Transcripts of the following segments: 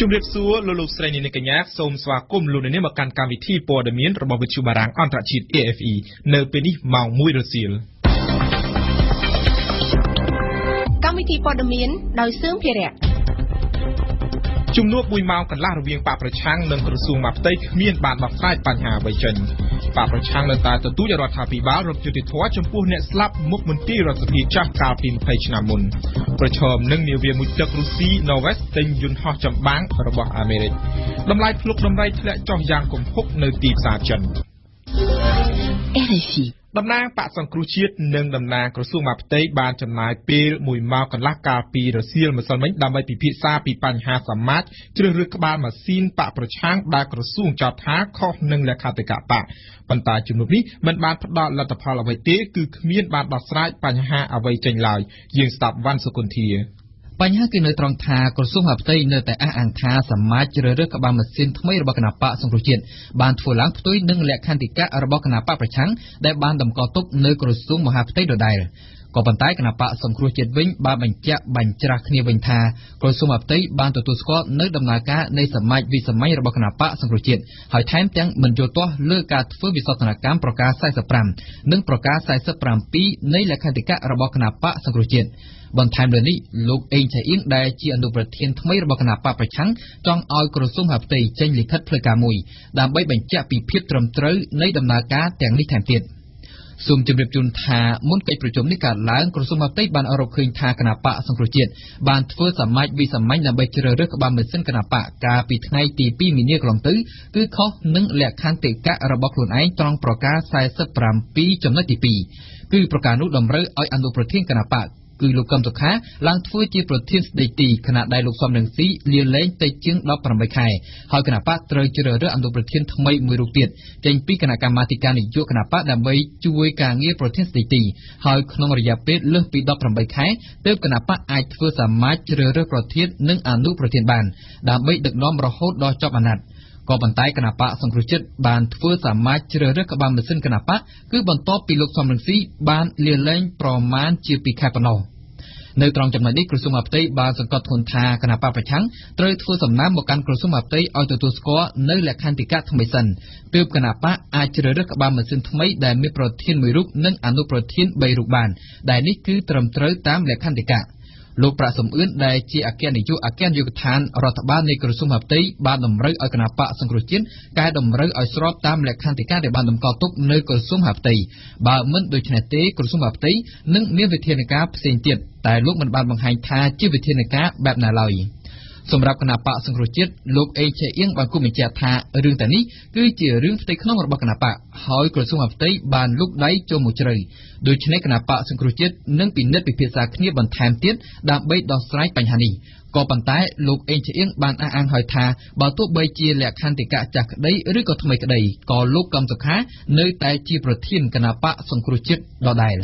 ជំរាបសួរលោកលោកស្រីនាងកញ្ញាសូមស្វាគមន៍លោកនាងមកកាន់កម្មវិធីព័ត៌មានរបស់វិទ្យុបារាំងអន្តរជាតិ AFE នៅពេលនេះម៉ោង1រសៀលកម្មវិធីព័ត៌មានដោយសឿងភិរៈ ជំនួប1ម៉ោងកន្លះរវាងបកប្រឆាំងនិងក្រសួងមហាផ្ទៃគ្មានបានដោះស្រាយបញ្ហាអ្វីចេញបកប្រឆាំងនៅតែទទូចរដ្ឋាភិបាលរកយុត្តិធម៌ចំពោះអ្នកស្លាប់មុខមន្ត្រីរដ្ឋសភាចាស់កាលពី20ឆ្នាំមុនប្រឈមនឹងនាវាមួយទឹករុស្ស៊ី Novest ទិញយន្តហោះចម្បាំងរបស់អាមេរិកតម្លៃភ្លុកដំរីធ្លាក់ចុះយ៉ាងគំហុកនៅទីផ្សារចិន RFI តំណាងបកសង្គ្រោះជាតិនិងតំណាងក្រសួងមហាផ្ទៃបានចំណាយពេល1ម៉ោងកន្លះកាលពីរសៀលម្សិលមិញដើម្បីពិភាក្សាពីបញ្ហាសមាជជ្រើសរើសក្បាលម៉ាស៊ីនបកប្រឆាំងដែលក្រសួងចោទថាខុសនឹងលក្ខន្តិកៈបកប៉ុន្តែជំនួបនេះមិនបានផ្ដល់លទ្ធផលអ្វីទេគឺគ្មានបានដោះស្រាយបញ្ហាអ្វីចេញឡើយយើងស្ដាប់វ៉ាន់សុគន្ធា បញ្ហាគឺនៅត្រង់ថាក្រសួងមហាផ្ទៃនៅតែអះអាងថាសមាជជ្រើសរើសក្បាលម៉ាស៊ីនថ្មីរបស់គណៈបកសង្គ្រោះជាតិបានធ្វើឡើងផ្ទុយនឹងលក្ខន្តិកៈរបស់គណៈបកប្រឆាំងដែលបានតម្កល់ទុកនៅក្រសួងមហាផ្ទៃដដែលក៏ប៉ុន្តែគណៈបកសង្គ្រោះជាតិវិញបានបញ្ជាក់បញ្ច្រាស់គ្នាវិញថាក្រសួងអបតីបានទទួលស្គាល់នៅដំណើរការនៃសមាជវិសម័យរបស់គណៈបកសង្គ្រោះជាតិហើយថែមទាំងមិនយល់ទាស់លើការធ្វើវិសោធនកម្មប្រការ45និងប្រការ47នៃលក្ខន្តិកៈរបស់គណៈបកសង្គ្រោះជាតិ បន្ថែមលើនេះលោកអេងឆៃអៀងដែលជាអនុប្រធានថ្មីរបស់គណៈបកប្រឆាំងចង់ឲ្យក្រសួងហាផ្ទៃចេញលិខិតផ្លូវការមួយដើម្បីបញ្ជាក់ពីភាពត្រឹមត្រូវនៃដំណើរការទាំងនេះថែមទៀត។សូមជម្រាបជូនថាមុនកិច្ចប្រជុំនេះកើតឡើងក្រសួងមហាផ្ទៃបានរកឃើញថាគណៈបកសង្គ្រោះជាតិបានធ្វើសមាជវិសាមញ្ញដើម្បីជ្រើសរើសក្បាលម៉ាស៊ីនគណៈបកកាលពីថ្ងៃទី2មីនាកន្លងទៅគឺខុសនឹងលក្ខន្តិកៈរបស់ខ្លួនឯងត្រង់ប្រការ47ចំណុចទី2គឺប្រការនោះតម្រូវឲ្យអនុប្រធានគណៈបក គឺលោកកឹមសុខាឡើងធ្វើជាប្រធានស្ដីទីគណៈដែលលោកសំរងស៊ីលាលែងតិចជាង18ខែហើយគណៈបកត្រូវជ្រើសរើសអនុប្រធានថ្មីមួយរូបទៀតចេញពីគណៈកម្មាធិការនយោបាយគណៈបកដើម្បីជួយការងារប្រធានស្ដីទីហើយក្នុងរយៈពេលលើសពី18ខែទើបគណៈបកអាចធ្វើសមាជជ្រើសរើសប្រធាននិងអនុប្រធានបាន ដើម្បីដឹកនាំរហូតដល់ចប់អាណត្តិ ក៏ប៉ុន្តែគណៈបកសង្គ្រោះជាតិបានធ្វើសមាជជ្រើសរើសក្បាលម៉ាស៊ីនគណៈបកគឺបន្ទាប់ពីលោកសំរងស៊ីបានលាលែងប្រមាណជា2ខែប៉ុណ្ណោះនៅត្រង់ចំណុចនេះក្រសួងមហាផ្ទៃបានសង្កត់ធ្ងន់ថាគណៈបព្វប្រឆាំងត្រូវធ្វើសំណើមកកាន់ក្រសួងមហាផ្ទៃឲ្យទទួលស្គាល់នៅលក្ខន្តិកៈថ្មីសិនទើបគណៈបកអាចជ្រើសរើសក្បាលម៉ាស៊ីនថ្មីដែលមានប្រធានមួយរូបនិងអនុប្រធាន3រូបបានដែលនេះគឺត្រឹមត្រូវតាមលក្ខន្តិកៈ លោកប្រាក់សំអឿនដែលជាអគ្គនាយកអគ្គនាយកដ្ឋានរដ្ឋបាលនៃក្រសួងមហាផ្ទៃបានតម្រូវឲ្យគណៈបកសង្គ្រោះជាតិកែតម្រូវឲ្យស្របតាមលក្ខន្តិកៈដែលបានតម្កល់ទុកនៅក្រសួងមហាផ្ទៃបើមិនដូច្នេះទេក្រសួងមហាផ្ទៃនឹងមានវិធានការផ្សេងទៀតតែលោកមិនបានបង្ហាញថាជាវិធានការបែបណាឡើយ។ សម្រាប់គណៈបកសង្គ្រោះជាតិលោកអេឆេអៀងបានគូបញ្ជាក់ថារឿងតែនេះគឺជារឿងផ្ទៃក្នុងរបស់គណៈបកហើយក្រសួងអផ្ទៃបានលុកដៃចូលមកជ្រៅដូច្នេះគណៈបកសង្គ្រោះជាតិនឹងពិនិត្យពិភាក្សាគ្នាបន្ថែមទៀតដើម្បីដោះស្រាយបញ្ហានេះក៏ប៉ុន្តែលោកអេងឆៀងបានអះអាងហើយថាបើទោះបីជាលក្ខន្តិកៈចាស់ក្តីឬក៏ថ្មីក្តីក៏លោកកំសុខានៅតែជាប្រធានគណៈបកសង្គ្រោះជាតិដដែល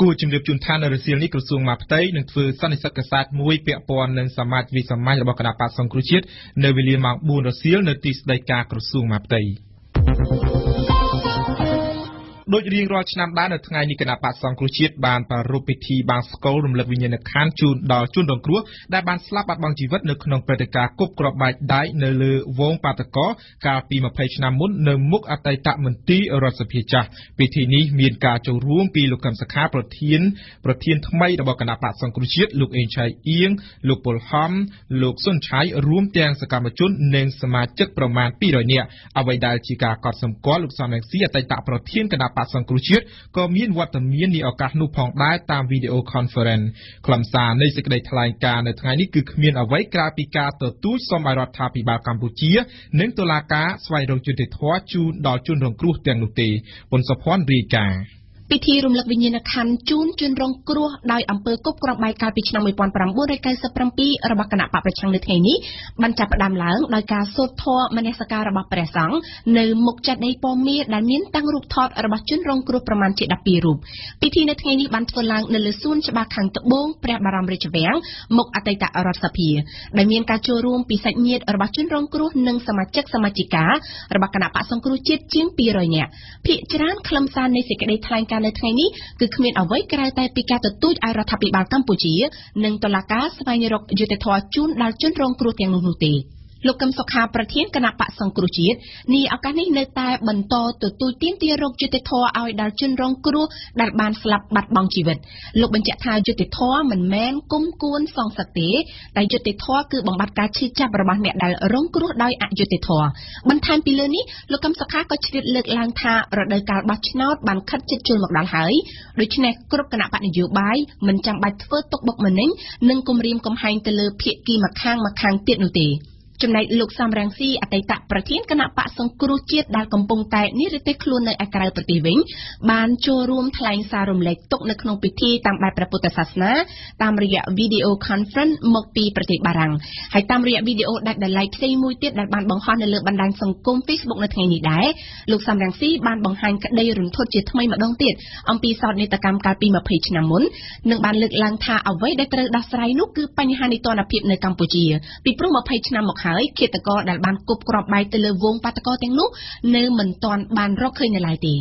គួរជំរាបជូនថានៅរសៀលនេះក្រសួងមហាផ្ទៃនឹងធ្វើសន្និសីទកសែតមួយពាក់ព័ន្ធនឹងសមាជវិសាមញ្ញរបស់គណៈបកសង្គ្រោះជាតិនៅវេលាម៉ោង4រសៀលនៅទីស្តីការក្រសួងមហាផ្ទៃ ដូចរៀងរាល់ឆ្នាំដែរនៅថ្ងៃនេះគណៈបកសង្គ្រោះជាតិបានប្រារព្ធពិធីបង្សុកូលរំលឹកវិញ្ញាណក្ខន្ធជូនដល់ជនរងគ្រោះដែលបានស្លាប់បាត់បង់ជីវិតនៅក្នុងព្រឹត្តិការណ៍គប់គ្រាប់បែកដៃនៅលើវងបាតកោកាលពី20ឆ្នាំមុននៅមុខអតីតមន្ត្រីរដ្ឋសភាចាស់ពិធីនេះមានការចូលរួមពីលោកកឹមសុខាប្រធានប្រធានថ្មីរបស់គណៈបកសង្គ្រោះជាតិលោកអេងឆៃអៀងលោកពលហំលោកសុនឆៃរួមទាំងសកម្មជននិងសមាជិកប្រមាណ200នាក់អ្វីដែលជាការកត់សម្គាល់លោកសំរងស៊ីអតីតប្រធានគណៈបកសង្គ្រោះជាតិក៏មានវត្តមាននាឱកាសនោះផងដែរតាមវីដេអូ conference ខ្លឹមសារនៃសេចក្តីថ្លែងការណ៍នៅថ្ងៃនេះគឺគ្មានអ្វីក្រៅពីការទទូចសូមឲ្យរដ្ឋាភិបាលកម្ពុជា និងតុលាការស្វែងរកយុត្តិធម៌ជូនដល់ជនរងគ្រោះទាំងនោះទេពុនសុភ័ណ្ឌរាយការណ៍ ពិធីរំលឹកវិញ្ញាណក្ខន្ធជូនជនរងគ្រោះដោយអំពើគប់គ្រាប់បែកកាលពីឆ្នាំ1997របស់គណៈបកប្រឆាំងនៅថ្ងៃនេះបានចាប់ផ្ដើមឡើងដោយការសូត្រធម៌មនសិការរបស់ព្រះសង្ឃនៅមុខចេតិយពមាដែលមានតាំងរូបថតរបស់ជនរងគ្រោះប្រមាណជា12រូបពិធីនៅថ្ងៃនេះបានធ្វើឡើងនៅលើសួនច្បារខាងត្បូងព្រះបរមរាជវាំងមុខអតីតរដ្ឋសភាដែលមានការចូលរួមពីសាច់ញាតិរបស់ជនរងគ្រោះនិងសមាជិកសមាជិការបស់គណៈបកសង្គ្រោះជាតិជាង200នាក់ភាគច្រើនខ្លឹមសារនៃសេចក្តីថ្លែងការណ៍នៅថ្ងៃនេះគឺគ្មានអ្វីក្រៅតែពីការទទូចឲ្យរដ្ឋាភិបាលកម្ពុជា និងតុលាការស្វែងរកយុត្តិធម៌ជូនដល់ជនរងគ្រោះទាំងនោះនោះទេ។ លោកកឹមសុខាប្រធានគណៈបកសង្គ្រោះជាតិនេះឱកាសនេះនៅតែបន្តទទូចទាមទាររកយុត្តិធម៌ឲ្យដល់ជនរងគ្រោះដែលបានស្លាប់បាត់បង់ជីវិតលោកបញ្ជាក់ថាយុត្តិធម៌មិនមែនគុំគួនសងសឹកទេតែយុត្តិធម៌គឺបំបត្តិការឈឺចាប់របស់អ្នកដែលរងគ្រោះដោយអយុត្តិធម៌បន្ថែមពីលើនេះលោកកឹមសុខាក៏ជ្រាបលើកឡើងថារដូវកាលបោះឆ្នោតបានខិតជិតចូលមកដល់ហើយដូច្នេះគ្រប់គណៈបកនយោបាយមិនចាំបាច់ធ្វើទុកបុកម្នេញនិងគំរាមកំហែងទៅលើភាគីម្ខាងម្ខាងទៀតនោះទេ ចំណែកលោកសំរងស៊ីអតីតប្រធានគណៈបកសង្គ្រោះជាតិដែលកំពុងតែនិរទេសខ្លួននៅឯក្រៅប្រទេសវិញបានចូលរួមថ្លែងសាររំលែកទុក្ខនៅក្នុងពិធីតាមបែបព្រះពុទ្ធសាសនាតាមរយៈ video conference មកពីប្រទេសបារាំងហើយតាមរយៈវីដេអូដាច់ដោយឡែកផ្សេងមួយទៀតដែលបានបង្ហោះនៅលើបណ្ដាញសង្គម Facebook នៅថ្ងៃនេះដែរលោកសំរងស៊ីបានបង្ហាញក្តីរន្ធត់ជាថ្មីម្ដងទៀតអំពីសោកនាដកម្មកាលពី20ឆ្នាំមុននិងបានលើកឡើងថាអ្វីដែលត្រូវដោះស្រាយនោះគឺបញ្ហានីតិរដ្ឋភាពនៅកម្ពុជាពីព្រោះ20ឆ្នាំមកហើយឃាតករដែលបានគប់គ្រាប់បែកទៅលើវងបាតកោទាំងនោះនៅមិនទាន់បានរកឃើញនៅឡើយទេ។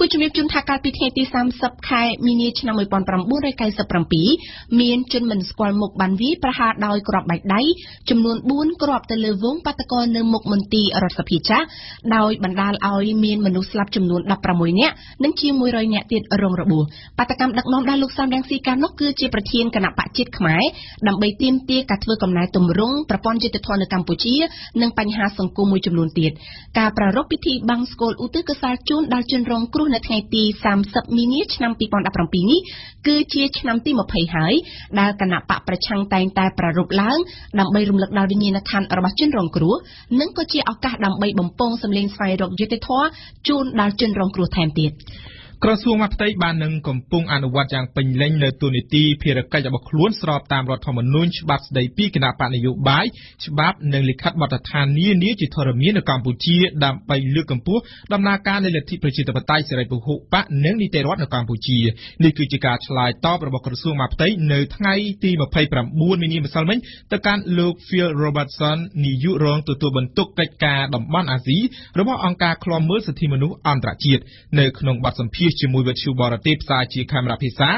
គូជំរាបជូនថាកាលពីថ្ងៃទី30ខែមីនាឆ្នាំ1997មានជនមិនស្គាល់មុខបានវាយប្រហារដោយគ្រាប់បែកដៃចំនួន4គ្រាប់ទៅលើវងបាតកោនៅមុខមន្ទីររដ្ឋសភាចាស់ដោយបណ្ដាលឲ្យមានមនុស្សស្លាប់ចំនួន16នាក់និងជាង100នាក់ទៀតរងរបួសបាតកម្មដឹកនាំដោយលោកសំរងស៊ីកានោះគឺជាប្រធានគណៈបកជាតិខ្មែរដើម្បីទាមទារការធ្វើកំណែទម្រង់ប្រព័ន្ធយុត្តិធម៌នៅកម្ពុជា និងបញ្ហាសង្គមមួយចំនួនទៀតការប្រារព្ធពិធីបាំងស្កូលឧទ្ទិសកុសលជូនដល់ជនរងគ្រោះនៅថ្ងៃទី30មីនាឆ្នាំ2017នេះគឺជាឆ្នាំទី20ហើយដែលគណៈបកប្រឆាំងតែងតែប្រារព្ធឡើងដើម្បីរំលឹកដល់វិញ្ញាណក្ខន្ធរបស់ជនរងគ្រោះនិងក៏ជាឱកាសដើម្បីបំពងសម្លេងស្វែងរកយុត្តិធម៌ជូនដល់ជនរងគ្រោះថែមទៀត ក្រសួងមហាផ្ទៃបាននឹងកំពុងអនុវត្តយ៉ាងពេញលេញនៅទូនីតិភារកិច្ចរបស់ខ្លួនស្របតាមរដ្ឋធម្មនុញ្ញច្បាប់ស្តីពីគណៈបកនយោបាយច្បាប់និងលិខិតបទដ្ឋាននានាជាធរមាននៅកម្ពុជាដើម្បីលើកកម្ពស់ដំណើរការនៃលទ្ធិប្រជាធិបតេយ្យសេរីពហុបកនិងនីតិរដ្ឋនៅកម្ពុជានេះគឺជាការឆ្លើយតបរបស់ក្រសួងមហាផ្ទៃនៅថ្ងៃទី29មីនាម្សិលមិញទៅកាន់លោក Phil Robertson នាយករងទទួលបន្ទុកកិច្ចការតំបន់អាស៊ីរបស់អង្គការឃ្លាំមើលសិទ្ធិមនុស្សអន្តរជាតិនៅក្នុងបទសម្ភាសន៍ជាមួយវិទ្យុបរទេសផ្សាយជាកាមេរ៉ាភាសា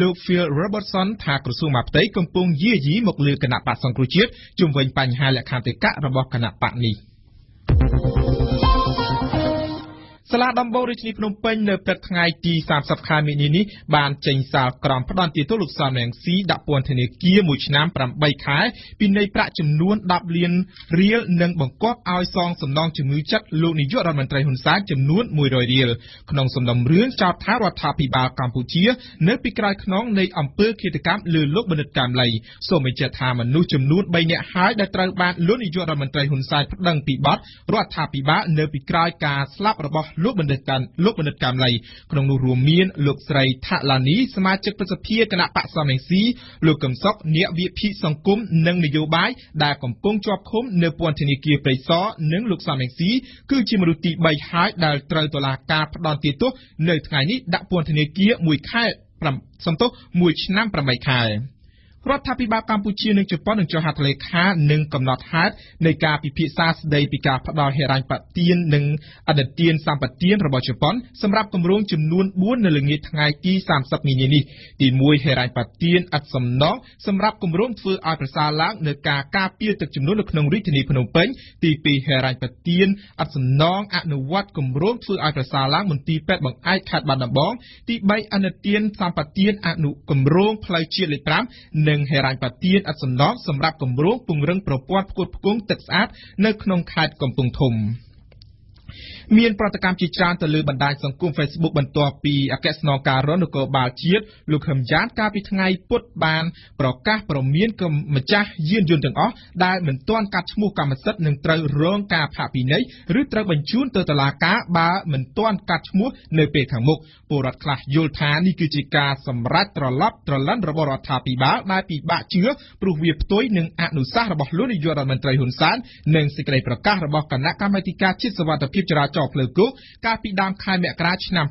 លោក Phil Robertson ថាក្រសួងមហាផ្ទៃកំពុងយាយីមកលើគណៈបកសង្គ្រោះជាតិជំវិញបញ្ហាលក្ខន្តិកៈរបស់គណៈបកនេះ សាលាដំបងរាជធានីភ្នំពេញនៅព្រឹកថ្ងៃទី30ខែមីនានេះបានចេញសាលក្រមផ្ដន្ទាទោសលោកសំរងស៊ីដាក់ពន្ធនាគារ1ឆ្នាំ8ខែពីនៃប្រាក់ចំនួន10លានរៀលនិងបង្គាប់ឲ្យសងសំណងជំងឺចិត្តលោកនាយករដ្ឋមន្ត្រីហ៊ុនសែនចំនួន100រៀលក្នុងសំណុំរឿងចោទថារដ្ឋាភិបាលកម្ពុជា នៅពីក្រោយខ្នងនៃអំពើឃាតកម្មលើលោកបណ្ឌិតកាមលីសូមបញ្ជាក់ថាមនុស្សចំនួន3នាក់ហើយដែលត្រូវបានលោកនាយករដ្ឋមន្ត្រីហ៊ុនសែនប្តឹងពីបទរដ្ឋាភិបាលនៅពីក្រោយការស្លាប់របស់លោកបណ្ឌិតកាន់លោកបណ្ឌិតកាមលីក្នុងនោះរួមមានលោកស្រីថាឡានីសមាជិកប្រសិទ្ធិគណៈបកសំរងស៊ីលោកកឹមសុខអ្នកវិភាគសង្គមនិងនយោបាយដែលកំពុងជាប់ឃុំនៅពន្ធនាគារព្រៃសរនិងលោកសំរងស៊ីគឺជាមនុស្សទី3ហើយដែលត្រូវតុលាការផ្ដន្ទាទោសនៅថ្ងៃនេះដាក់ពន្ធនាគារ1ខែសំទោស1ឆ្នាំ8ខែ រដ្ឋាភិបាលកម្ពុជានិងជប៉ុននឹងចុះហត្ថលេខានិងកំណត់ហេតុនៃការពិភាក្សាស្តីពីការផ្ដល់ហិរញ្ញប្បទាននិងអនុទានសម្បទានរបស់ជប៉ុនសម្រាប់គម្រោងចំនួន4នៅល្ងាចថ្ងៃទី30មីនានេះទី1ហិរញ្ញប្បទានឥតសំណងសម្រាប់គម្រោងធ្វើឲ្យប្រសើរឡើងនៅការការពារទឹកជំនន់នៅក្នុងរាជធានីភ្នំពេញទី2ហិរញ្ញប្បទានឥតសំណងអនុវត្តគម្រោងធ្វើឲ្យប្រសើរឡើងមន្ទីរពេទ្យបង្អែកខេត្តបាត់ដំបងទី3អនុទានសម្បទានអនុគម្រោងផ្លូវជាតិលេខ5និងហិរញ្ញប្បទានឥតសំណងសម្រាប់គម្រោងពង្រឹងប្រព័ន្ធផ្គត់ផ្គង់ទឹកស្អាតនៅក្នុងខេត្តកំពង់ធំ។ មានប្រតិកម្មជាច្រើនទៅលើបណ្ដាញសង្គម Facebook បន្ទាប់ពីអគ្គស្នងការរដ្ឋនគរបាលជាតិលោកខឹមយ៉ានកាលពីថ្ងៃពុធបានប្រកាសប្រមានគម្ចាស់យានយន្តទាំងអស់ដែលមិនទាន់កាត់ឈ្មោះកម្មសិទ្ធិនឹងត្រូវរងការផាកពិន័យឬត្រូវបញ្ជូនទៅតុលាការបើមិនទាន់កាត់ឈ្មោះនៅពេលខាងមុខពលរដ្ឋខ្លះយល់ថានេះគឺជាការសម្រេចត្រឡប់ត្រឡិនរបស់រដ្ឋាភិបាលដែលពិបាកជឿព្រោះវាផ្ទុយនឹងអនុសាសន៍របស់លោកនាយករដ្ឋមន្ត្រីហ៊ុនសែននិងសេចក្តីប្រកាសរបស់គណៈកម្មាធិការជាតិសវត្ថិភាពចរាចរណ៍ផ្លូវគោកកាលពីដើមខែមករាឆ្នាំ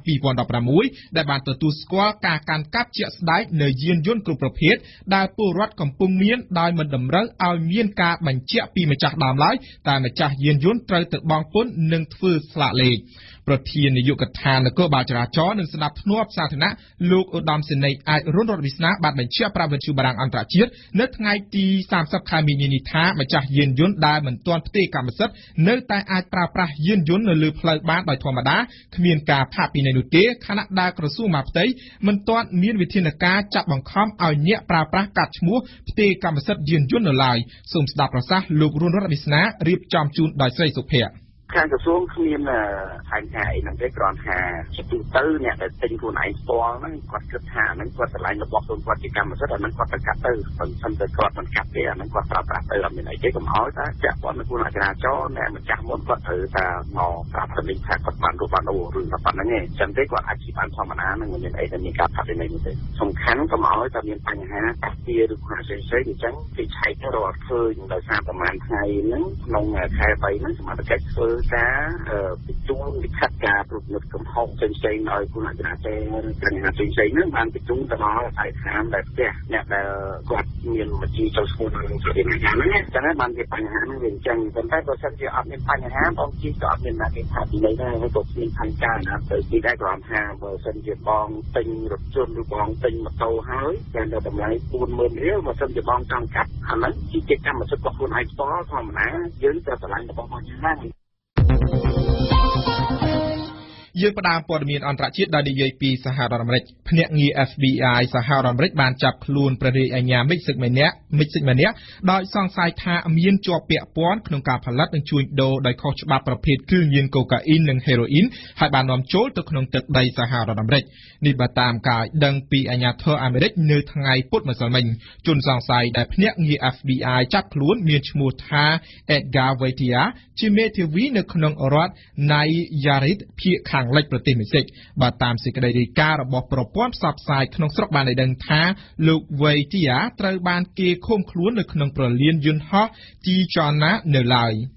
2016ដែលបានទទួលស្គាល់ការកាន់កាប់ជាក់ស្ដែងនៅយានយន្តគ្រប់ប្រភេទដែលពលរដ្ឋកំពុងមានដោយមិនតម្រូវឲ្យមានការបញ្ជាក់ពីម្ចាស់ដើមឡើយតែម្ចាស់យានយន្តត្រូវទៅបង់ពន្ធនិងធ្វើស្លាកលេខ ប្រធាននាយកដ្ឋាននគរបាលចរាចរណ៍និងស្ដាប់ធ្នាប់សាធារណៈលោកឧត្តមសេនីយ៍អាចរុនរដ្ឋវិស្នាបានបញ្ជាក់ប្រាប់វិទ្យុបារាំងអន្តរជាតិនៅថ្ងៃទី30ខែមីនានេះថាម្ចាស់យានយន្តដែលមិនទាន់ផ្ទេរកម្មសិទ្ធិនៅតែអាចប្រើប្រាស់យានយន្តនៅលើផ្លូវបានដោយធម្មតាគ្មានការផាកពិន័យនោះទេខណៈដែលក្រសួងមហាផ្ទៃមិនទាន់មានវិធានការចាត់បង្ខំឲ្យអ្នកប្រើប្រាស់កាត់ឈ្មោះផ្ទេរកម្មសិទ្ធិយានយន្តនៅឡើយសូមស្ដាប់ប្រសាសន៍លោករុនរដ្ឋវិស្នារៀបចំជូនដោយស្រីសុភ័ក្រ ខាងក្រសួងគ្មានផែនការអីហ្នឹងទេគ្រាន់ថាជាទូទៅអ្នកដែលទិញខ្លួនឯងផ្ទាល់ហ្នឹងគាត់គិតថាហ្នឹងគាត់ឆ្លាញ់របស់ខ្លួនគាត់ជាកម្មសិទ្ធិអាហ្នឹងគាត់ទៅកាត់ទៅបើមិនទៅគាត់មិនកាត់ទេអាហ្នឹងគាត់ប្រើប្រាស់ទៅអត់មានអីទេកុំឲ្យតែចាក់គាត់នៅខ្លួនអចរាចរណ៍អ្នកម្ចាស់មុនគាត់ត្រូវតែមកប្រាប់ទៅវិញថាគាត់បានរូបបានអូឬថាប៉ុណ្្នឹងឯងចឹងទេគាត់អាចជីបានធម្មតាហ្នឹងមិនមានអីដែលមានការផាត់នៃនេះទេសំខាន់កុំឲ្យតែមានបញ្ហាតាក់ទាឬខ្វះផ្សេងផ្សេងអញ្ចឹងគេឆែកទៅរកឃើញដោយសារប្រហែលថ្ងៃហ្នឹងក្នុងខែ3ហ្នឹងសមត្ថកិច្ចធ្វើការបញ្ជូនលិខិតការប្រពន្ធកំហុសផ្សេងផ្សេងឲ្យគុណអចរាចរណ៍បញ្ហាផ្សេងផ្សេងហ្នឹងបានបញ្ជូនទៅដល់អាយខានដែលផ្ទះអ្នកដែលគាត់មានវិជាចូលស្គាល់នឹងជាបញ្ហាហ្នឹងអញ្ចឹងបានជាបញ្ហាហ្នឹងវាអញ្ចឹងប៉ុន្តែបើសិនជាអត់មានបញ្ហាបងជីក៏អត់មានណាគេថាពីនេះដែរហើយក៏គ្មានផែនការណាទៅទីដែរគ្រាន់ថាបើសិនជាបងទិញរថយន្តឬបងទិញម៉ូតូហើយតែតម្លៃ40000រៀលបើសិនជាបងចង់កាត់អាហ្នឹងជាកម្មសិទ្ធិរបស់ខ្លួនឯងផ្ទាល់ធម្មតាយើងត្រូវឆ្លាញ់របស់បងយើងដែ យើងផ្ដើមព័ត៌មានអន្តរជាតិដោយនិយាយពីសហរដ្ឋអាមេរិកភ្នាក់ងារ FBI សហរដ្ឋអាមេរិកបានចាប់ខ្លួនព្រះរាជអាជ្ញាមិចស៊ិកម្នាក់មិចស៊ិកម្នាក់ដោយសង្ស័យថាមានជាប់ពាក់ព័ន្ធក្នុងការផលិតនិងជួញដូរដោយខុសច្បាប់ប្រភេទគ្រឿងញៀនកូកាអ៊ីននិងហេរ៉ូអ៊ីនហើយបាននាំចូលទៅក្នុងទឹកដីសហរដ្ឋអាមេរិកនេះបើតាមការដឹងពីអាជ្ញាធរអាមេរិកនៅថ្ងៃពុធម្សិលមិញជនសង្ស័យដែលភ្នាក់ងារ FBI ចាប់ខ្លួនមានឈ្មោះថា Edgar Veitia ជាមេធាវីនៅក្នុងរដ្ឋ Nayarit ភាគខាងលិចប្រទេសមេស៊ីកបាទតាមសេចក្តីរាយការណ៍របស់ប្រព័ន្ធផ្សព្វផ្សាយក្នុងស្រុកបានឲ្យដឹងថាលោកវេទីយ៉ាត្រូវបានគេឃុំខ្លួននៅក្នុងប្រលានយន្តហោះទីចណានៅឡើយ។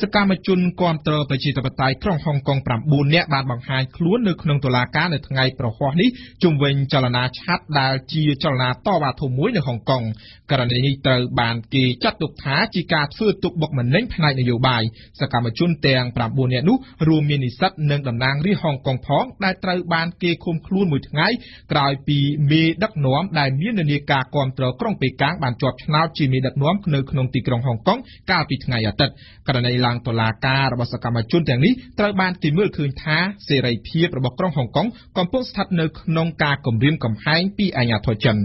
សកម្មជនគាំទ្រប្រជាធិបតេយ្យក្រុងហុងកុង9នាក់បានបង្ហាញខ្លួននៅក្នុងតុលាការនៅថ្ងៃប្រហ័សនេះជុំវិញចលនាឆាត់ដែលជាចលនាតវ៉ាធំមួយនៅហុងកុងករណីនេះត្រូវបានគេចាត់ទុកថាជាការធ្វើទុកបុកម្នេញផ្នែកនយោបាយសកម្មជនទាំង9នាក់នោះរួមមាននិស្សិតនិងតំណាងរាស្ត្រហុងកុងផងដែលត្រូវបានគេឃុំខ្លួនមួយថ្ងៃក្រោយពីមេដឹកនាំដែលមាននានាការគាំទ្រក្រុងប៉េកាំងបានជាប់ឆ្នោតជាមេដឹកនាំនៅក្នុងទីក្រុងហុងកុងកាលពីថ្ងៃអាទិត្យករណីឡើងតុលាការរបស់សកម្មជនទាំងនេះត្រូវបានគេមើលឃើញថាសេរីភាពរបស់ក្រុងហុងកុងកំពុងស្ថិតនៅក្នុងការគំរាមកំហែងពីអាជ្ញាធរចិន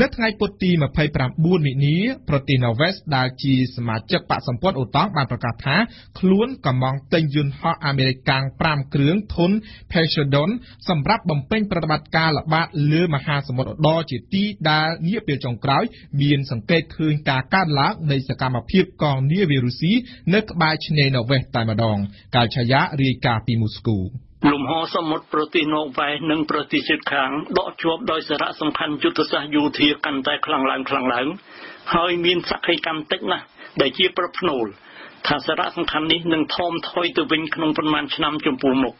នៅថ្ងៃពុធទី29មិនិនាប្រទេសណូវេសដែលជាសមាជិកបកសម្ព័ន្ធអូតង់បានប្រកាសថាខ្លួនកំងទិញយន្តហោះអាមេរិកកាំង5គ្រឿងធុន Poseidon សម្រាប់បំពេញប្រតិបត្តិការល្បាតលើមហាសមុទ្រឧត្តរជាទីដែលនាពេលចុងក្រោយ មានសង្កេតឃើញការកើនឡើងនៃសកម្មភាពកងនាវារុស្ស៊ីនៅក្បែរឆ្នេរណូវេសតែម្ដងកាលឆាយារាយការណ៍ពីមូស្គូ លំហសមុទ្រប្រទេសណូវែនិងប្រទេសជិតខាងដកជាប់ដោយសារៈសំខាន់យុទ្ធសាស្ត្រយោធាកាន់តែខ្លាំងឡើងខ្លាំងឡើងហើយមានសក្ខីកម្មតិចណាស់ដែលជាប្រភ្នូលថាសារៈសំខាន់នេះនឹងថមថយទៅវិញក្នុងប្រមាណឆ្នាំចំពោះមុខ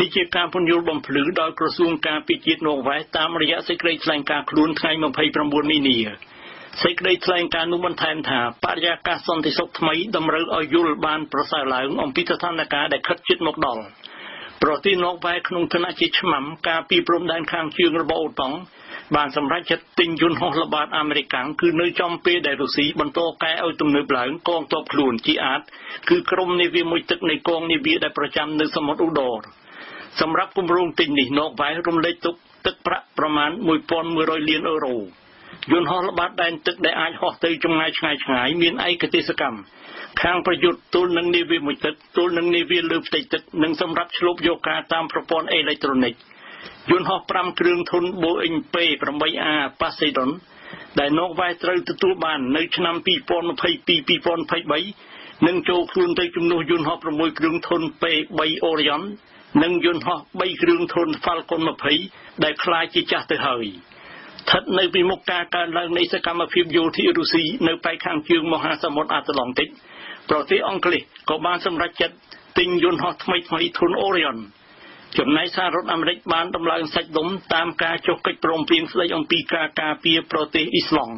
នេះជាការពន្យល់បំភ្លឺដោយក្រសួងការពិជាតិណូវែតាមរយៈសេចក្តីថ្លែងការណ៍ខ្លួនថ្ងៃ29មីនាសេចក្តីថ្លែងការណ៍នោះបន្ថែមថាបរិយាកាសសន្តិសុខថ្មីតម្រូវឲ្យយល់បានប្រសើរឡើងអំពីស្ថានភាពដែលខិតជិតមកដល់ ប្រទេសណូវែក្នុងឋានៈជាឆ្មាំការពីព្រំដែនខាងជើងរបស់អូតង់បានសម្រេចចិត្តទិញយន្តហោះល្បាតអាមេរិកគឺនៅចំពេលដែលរុស្ស៊ីបន្តកែឲ្យទំនើបឡើងកងទ័ពខ្លួនជាអាចគឺក្រុមនាវាមួយទឹកនៃកងនាវាដែលប្រចាំនៅសមុទ្រឧដរសម្រាប់គម្រោងទិញនេះណូវែរំលែកទុកទឹកប្រាក់ប្រមាណ1100លានអឺរ៉ូយន្តហោះល្បាតដែនទឹកដែលអាចហោះទៅចម្ងាយឆ្ងាយឆ្ងាយមានឯកទេសកម្ម ខាងប្រយុទ្ធទល់នឹងនាវាមួយទឹកទល់នឹងនាវាលើផ្ទៃទឹកនិងសម្រាប់ឆ្លប់យកការតាមប្រព័ន្ធអេឡិចត្រូនិកយន្តហោះ5គ្រឿងធុន Boeing P8A Poseidon ដែលណូវែត្រូវទទួលបាននៅឆ្នាំ2022-2023នឹងចូលខ្លួនទៅជំនួសយន្តហោះ6គ្រឿងធុន P3 Orion និងយន្តហោះ3គ្រឿងធុន Falcon 20ដែលคล้ายជាចាស់ទៅហើយស្ថិតនៅពីមុខការកើនឡើងនៃសកម្មភាពយោធារុស្ស៊ីនៅប៉ែកខាងជើងមហាសមុទ្រអាត្លង់តិក ប្រទេសអង់គ្លេសក៏បានសម្រេចចិត្តទិញយន្តហោះថ្មីថ្មីធុន Orion ចំណែកសហរដ្ឋអាមេរិកបានដំឡើងសាច់ដុំតាមការចុះកិច្ចព្រមព្រៀងស្តីអំពីការការពារប្រទេសអ៊ីស្លង់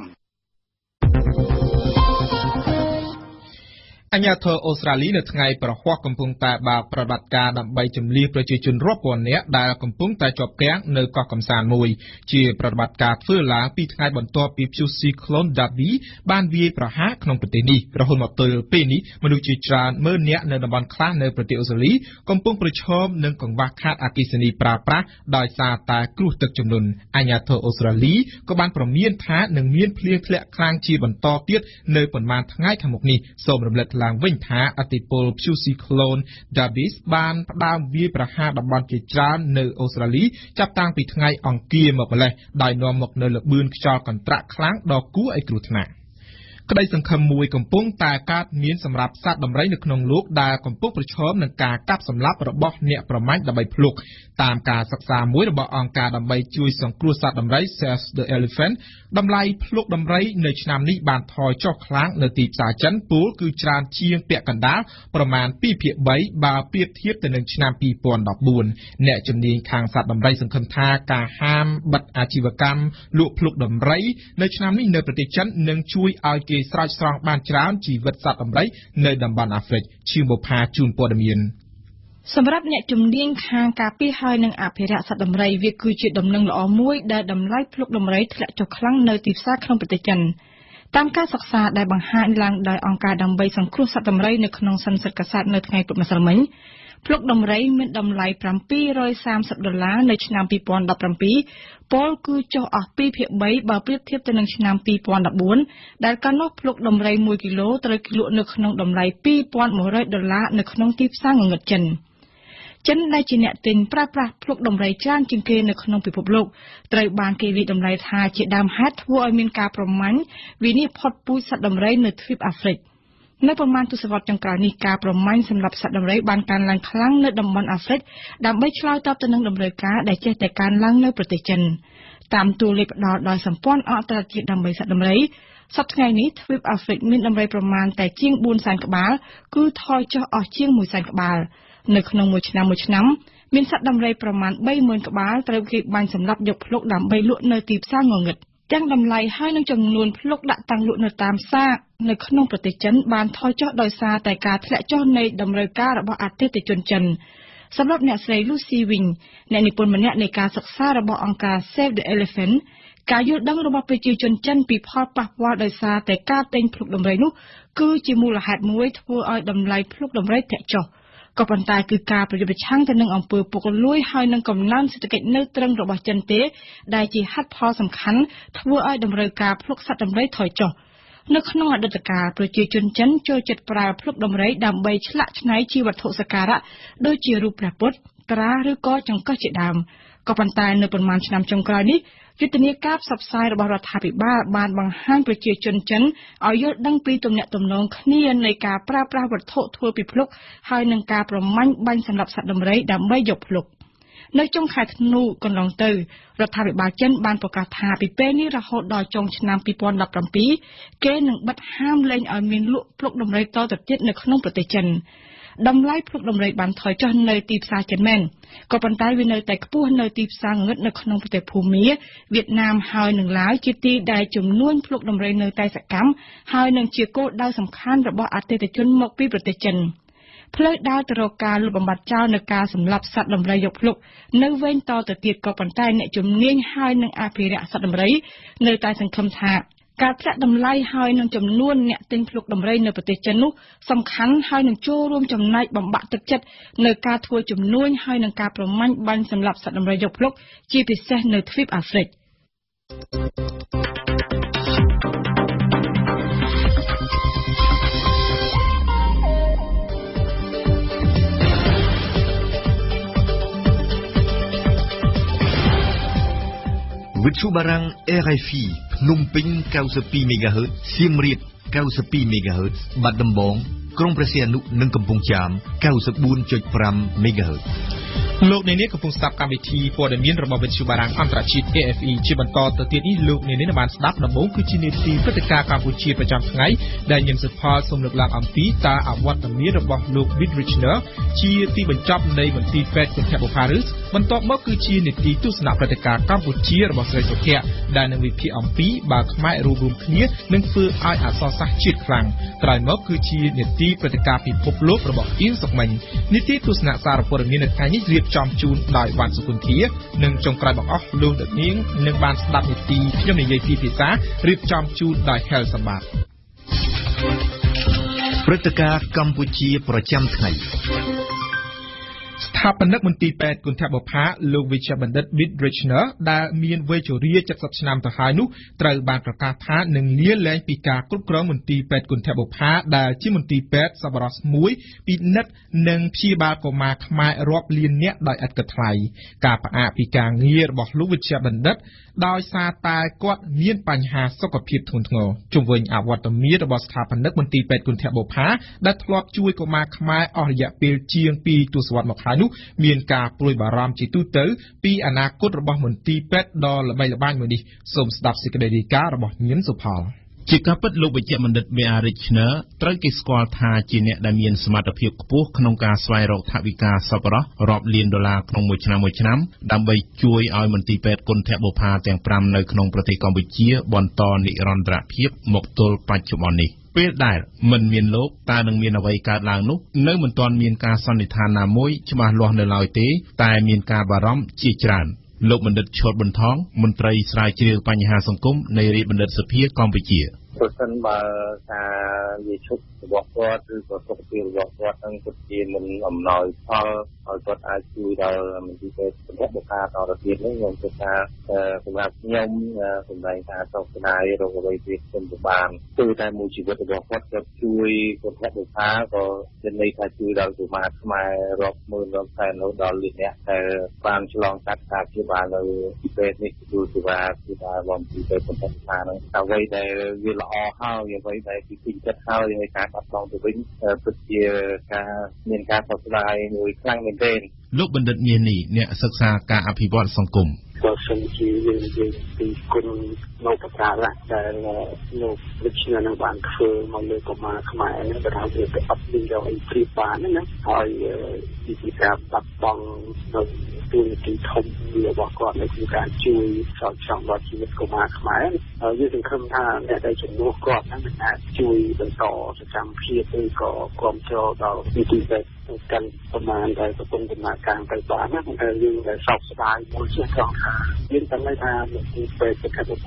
អញ្ញាធរអូស្ត្រាលីនៅថ្ងៃប្រហ័សកំពុងតែបើកប្រតិបត្តិការដើម្បីជំនះប្រជាជនរាប់ពាន់នាក់ដែលកំពុងតែជាប់គាំងនៅកោះកំសាន្តមួយ ជាប្រតិបត្តិការធ្វើឡើងពីថ្ងៃបន្ទាប់ពីព្យុះស៊ីក្លូន Davi បានវាយប្រហារក្នុងប្រទេសនេះរហូតមកទល់ពេលនេះមនុស្សជាច្រើនម៉ឺននាក់នៅតំបន់ខ្លះនៅប្រទេសអូស្ត្រាលីកំពុងប្រឈមនឹងកង្វះខាតអគ្គិសនីប្រើប្រាស់ដោយសារតែគ្រោះទឹកជំនន់អញ្ញាធរអូស្ត្រាលីក៏បានប្រមានថានឹងមានភ្លៀងធ្លាក់ខ្លាំងជាបន្តទៀតនៅប៉ុន្មានថ្ងៃខាងមុខនេះសូមរំលឹកឡើងវិញថាអតិពលព្យុះស៊ីក្លូន Davis បានផ្ដើមវាយប្រហារតំបន់ជាច្រើននៅអូស្ត្រាលីចាប់តាំងពីថ្ងៃអង្គារមកម្លេះដោយនាំមកនូវល្បឿនខ្យល់កន្ត្រាក់ខ្លាំងដ៏គួរឲ្យគ្រោះថ្នាក់។ ក្តីសង្ឃឹមមួយកំពុងតែកើតមានសម្រាប់សត្វដំរីនៅក្នុងលោកដែលកំពុងប្រឈមនឹងការកាប់សម្លាប់របស់អ្នកប្រមាញ់ដើម្បីភ្លុកតាមការសិក្សាមួយរបស់អង្គការដើម្បីជួយសង្គ្រោះសត្វដំរី Save the Elephant តម្លៃភ្លុកដំរីនៅឆ្នាំនេះបានថយចុះខ្លាំងនៅទីផ្សារចិនពលគឺច្រើនជាងពាក់កណ្ដាលប្រមាណ2ភាគ3បើប្រៀបធៀបទៅនឹងឆ្នាំ2014អ្នកជំនាញខាងសត្វដំរីសង្ឃឹមថាការហាមបិទអាជីវកម្មលក់ភ្លុកដំរី នៅឆ្នាំនេះនៅប្រទេសចិននឹងជួយឲ្យគេស្រោចស្រង់បានច្រើនជីវិតសត្វដំរីនៅតំបន់អាហ្វ្រិកឈៀងបុផាជួនព័ត៌មានសម្រាប់អ្នកជំនាញខាងការពារហើយនិងអភិរក្សសត្វដំរីវាគឺជាដំណឹងល្អមួយដែលតម្លៃភ្លុកដំរីធ្លាក់ចុះខ្លាំងនៅទីផ្សារក្នុងប្រទេសចិនតាមការសិក្សាដែលបង្ហាញឡើងដោយអង្គការដើម្បីសង្គ្រោះសត្វដំរីនៅក្នុងសន្និសីទកាសែតនៅថ្ងៃពុធម្សិលមិញ ភ្លុកដំរីមានតម្លៃ730ដុល្លារនៅឆ្នាំ2017ពលគឺចុះអស់2ភាគ3បើប្រៀបធៀបទៅនឹងឆ្នាំ2014ដែលកាលនោះភ្លុកដំរី1គីឡូត្រូវគេលក់នៅក្នុងតម្លៃ2100ដុល្លារនៅក្នុងទីផ្សារងងឹតចិនចិនដែលជាអ្នកទិញប្រើប្រាស់ភ្លុកដំរីច្រើនជាងគេនៅក្នុងពិភពលោកត្រូវបានគេវិតម្លៃថាជាដើមហេតុធ្វើឲ្យមានការប្រមាញ់វិនិច្ឆ័យផុតពូជសត្វដំរីនៅទ្វីបអាហ្វ្រិក។ នៅប្រមាណទសវត្សរ៍ចុងក្រោយនេះការប្រមាញ់សម្រាប់សត្វដំរីបានកើនឡើងខ្លាំងនៅតំបន់អាហ្វ្រិកដើម្បីឆ្លើយតបទៅនឹងតម្រូវការដែលចេះតែកើនឡើងនៅប្រទេសចិនតាមតួលេខផ្ដល់ដោយសម្ព័ន្ធអន្តរជាតិដើម្បីសត្វដំរីសប្តាហ៍ថ្ងៃនេះទ្វីបអាហ្វ្រិកមានដំរីប្រមាណតែជាង4សែនក្បាលគឺថយចុះអស់ជាង1សែនក្បាលនៅក្នុងមួយឆ្នាំមួយឆ្នាំមានសត្វដំរីប្រមាណ30000ក្បាលត្រូវគេបាញ់សម្លាប់យកភ្លុកដើម្បីលក់នៅទីផ្សារងងឹត។ ទាំងតម្លៃហើយនឹងចំនួនភ្លុកដាក់តាំងលក់នៅតាមផ្សារនៅក្នុងប្រទេសចិនបានថយចុះដោយសារតែការធ្លាក់ចុះនៃតម្រូវការរបស់អតិថិជនចិនសម្រាប់អ្នកស្រី Lucy Wing អ្នកនិពន្ធម្នាក់នៃការសិក្សារបស់អង្គការ Save the Elephant ការយល់ដឹងរបស់ប្រជាជនចិនពីផលប៉ះពាល់ដោយសារតែការទិញភ្លុកដំរីនោះគឺជាមូលហេតុមួយធ្វើឲ្យតម្លៃភ្លុកដំរីធ្លាក់ចុះ។ ក៏ប៉ុន្តែគឺការប្រយុទ្ធប្រឆាំងទៅនឹងអំពើពុករលួយហើយនឹងកំណើនសេដ្ឋកិច្ចនៅត្រឹងរបស់ចិនទេ ដែលជាហេតុផលសំខាន់ធ្វើឲ្យតម្រូវការភ្លុកសត្វដំរីថយចុះនៅក្នុងអតីតកាលប្រជាជនចិនចូលចិត្តប្រើភ្លុកដំរីដើម្បីឆ្លាក់ឆ្នៃជាវត្ថុសក្ការៈដូចជារូបព្រះពុទ្ធត្រាឬក៏ចង្កឹះជាដើមក៏ប៉ុន្តែនៅប្រមាណឆ្នាំចុងក្រោយនេះ យុទ្ធនាការផ្សព្វផ្សាយរបស់រដ្ឋាភិបាលបានបង្ហាញប្រជាជនចិនឲ្យយល់ដឹងពីទំនាក់ទំនងគ្នានៃការប្រើប្រាស់វត្ថុធ្វើពីភ្លុកហើយនឹងការប្រមាញ់បាញ់សម្លាប់សត្វដំរីដើម្បីយកភ្លុកនៅចុងខែធ្នូកន្លងទៅរដ្ឋាភិបាលចិនបានប្រកាសថាពីពេលនេះរហូតដល់ចុងឆ្នាំ2017គេនឹងបិទហាមលែងឲ្យមានលក់ភ្លុកដំរីតទៅទៀតនៅក្នុងប្រទេសចិន តម្លៃភ្លុកដំរីបានថយចុះនៅទីផ្សារចិនមែនក៏ប៉ុន្តែវានៅតែខ្ពស់នៅទីផ្សារងងឹតនៅក្នុងប្រទេសភូមាវៀតណាមហើយនិងឡាវជាទីដែលចំនួនភ្លុកដំរីនៅតែសកម្មហើយនឹងជាគោលដៅសំខាន់របស់អតិថិជនមកពីប្រទេសចិនផ្លូវដើរទៅរកការលុបបំបាត់ចោលនៅការសម្លាប់សត្វដំរីយកភ្លុកនៅវែងតទៅទៀតក៏ប៉ុន្តែអ្នកជំនាញហើយនឹងអភិរក្សសត្វដំរីនៅតែសង្ឃឹមថា ការធ្លាក់តម្លៃហើយនឹងចំនួនអ្នកទិញភ្លុកដំរីនៅប្រទេសចិននោះសំខាន់ហើយនឹងចូលរួមចំណែកបំបាក់ទឹកចិត្តនៅការធ្វើជំនួញហើយនឹងការប្រមាញ់បាញ់សម្លាប់សត្វដំរីយកភ្លុក ជាពិសេសនៅទ្វីបអាហ្វ្រិកវិទ្យុបារាំង RFI ភ្នំពេញ92 MHz សៀមរាប92 MHz បាត់ដំបងក្រុងព្រះសីហនុនិងកំពង់ចាម94.5 MHz លោកអ្នកនាងកំពុងស្ដាប់កម្មវិធីព័ត៌មានរបស់វិទ្យុបារាំងអន្តរជាតិ AFE ជាបន្តទៅទៀតនេះលោកអ្នកនាងបានស្ដាប់ដំបូងគឺជានីតិព្រឹត្តិការណ៍កម្ពុជាប្រចាំថ្ងៃដែលញឹមសិផលសូមលើកឡើងអំពីតើអវត្តមានរបស់លោក Bid Richner ជាទីបញ្ចប់នៃមន្ទីរពេទ្យគុណភបុផាឬ បន្ទាប់មកគឺជានីតិទស្សនៈព្រឹត្តិការណ៍កម្ពុជារបស់ស្រីសុភ័ក្រដែលនឹងវិភាគអំពីបើខ្មែររួមរួមគ្នានឹងធ្វើឲ្យអសរសាស្ត្រជាតិខ្លាំងក្រោយមកគឺជានីតិទីព្រឹត្តិការណ៍ពិភពលោករបស់អៀងសុកមិញនីតិទស្សនៈសារព័ត៌មាននៅថ្ងៃនេះរៀបចំជូនដោយវ៉ាន់សុគន្ធានិងចុងក្រោយបង្អស់លោកដឹកនាងនឹងបានស្ដាប់នីតិខ្ញុំនិយាយពីភាសារៀបចំជូនដោយ Hel សម្បត្តិព្រឹត្តិការណ៍កម្ពុជាប្រចាំថ្ងៃ ស្ថាបនិកមន្ទីរពេទ្យគុណធបុផាលោកវិជ្ជបណ្ឌិត Bit Richner ដែលមានវ័យជរា70ឆ្នាំទៅហើយនោះត្រូវបានប្រកាសថានឹងលាលែងពីការគ្រប់គ្រងមន្ទីរពេទ្យគុណធបុផាដែលជាមន្ទីរពេទ្យសប្បុរសមួយពិនិត្យនិងព្យាបាលកុមារខ្មែររាប់លាននាក់ដោយឥតគិតថ្លៃការផ្អាកពីការងាររបស់លោកវិជ្ជបណ្ឌិត ដោយសារតែគាត់មានបញ្ហាសុខភាពធ្ងន់ធ្ងរជំវិញអវត្តមានរបស់ស្ថាបនិកមន្ទីរពេទ្យគុណធបុផាដែលធ្លាប់ជួយកុមារខ្មែរអស់រយៈពេលជាង2ទសវត្សរ៍មកហើយនោះមានការព្រួយបារម្ភជាទូទៅពីអនាគតរបស់មន្ទីរពេទ្យដ៏ល្បីល្បាញមួយនេះសូមស្ដាប់សេចក្តីរាយការណ៍របស់ញៀនសុផលជាការពិតលោកវិជ្ជបណ្ឌិត B.R. Richner ត្រូវគេស្គាល់ថាជាអ្នកដែលមានសមត្ថភាពខ្ពស់ក្នុងការស្វែងរកថវិកាសប្បុរសរាប់លានដុល្លារក្នុងមួយឆ្នាំមួយឆ្នាំដើម្បីជួយឲ្យមន្ទីរពេទ្យគុណធបុផាទាំង5នៅក្នុងប្រទេសកម្ពុជាបន្តនិរន្តរភាពមកទល់បច្ចុប្បន្ននេះ ពេលដែលមិនមានលោកតើនឹងមានអ្វីកើតឡើងនោះនៅមិនទាន់មានការសន្និដ្ឋានណាមួយច្បាស់លាស់នៅឡើយទេ តែមានការបារម្ភជាច្រើនលោកបណ្ឌិតឈុតបន្ថងមន្ត្រីស្រាវជ្រាវបញ្ហាសង្គមនៃរាជបណ្ឌិតសភាកម្ពុជា ប្រសិនបើការនិយាយឈប់របស់គាត់ឬក៏សុខភាពរបស់គាត់នឹងពិតជាមិនអំណោយផលឲ្យគាត់អាចជួយដល់មន្ទីរពេទ្យសម្រាប់បុគ្គលតទៅទៀតនេះខ្ញុំគិតថាសម្រាប់ខ្ញុំសម្ដែងថាសោកស្ដាយរកអ្វីទៀតខ្ញុំទៅបានគឺតែមួយជីវិតរបស់គាត់គាត់ជួយគាត់ហាក់បុគ្គលក៏មានន័យថាជួយដល់កុមារខ្មែររាប់ម៉ឺនរាប់សែនរហូតដល់លានអ្នកដែលបានឆ្លងកាត់ការព្យាបាលនៅពេទ្យនេះគឺសេវាគឺថាបងទីពេទ្យសម្បត្តិថានឹងអ្វីដែលវាល្អហើយអ្វីដែលពីពេញចិត្តហើយហើយការបាត់បង់ទៅវិញពិតជាការមានការសោកស្ដាយមួយខ្លាំងមែនទែនលោកបណ្ឌិតមាសនេះអ្នកសិក្សាការអភិវឌ្ឍសង្គមបើសិនជាយើងនិយាយពីគុណនៅប្រការៈដែលលោកវិជ្ជានឹងបានធ្វើមកលើកុមារខ្មែរនេះបើថាវាទៅអត់មានយកអីព្រៀបបានណាហើយពីការបាត់បង់នៅ ទូនីតិធំរបស់គាត់នៅក្នុងការជួយសោកចង់ដល់ជីវិតកុមារខ្មែរហើយយើងសង្ឃឹមថាអ្នកដែលជំនួសគាត់នឹងអាចជួយបន្តសកម្មភាពឬក៏គ្រប់គ្រងដល់នីតិពេ ទ្យកាន់ប្រមាណដែលកំពុងដំណើរការទៅបានណាតែយើងដែលសោកស្ដាយមួយជាត្រង់ថាយើងតែថានីតិពេទ្យសុខភាព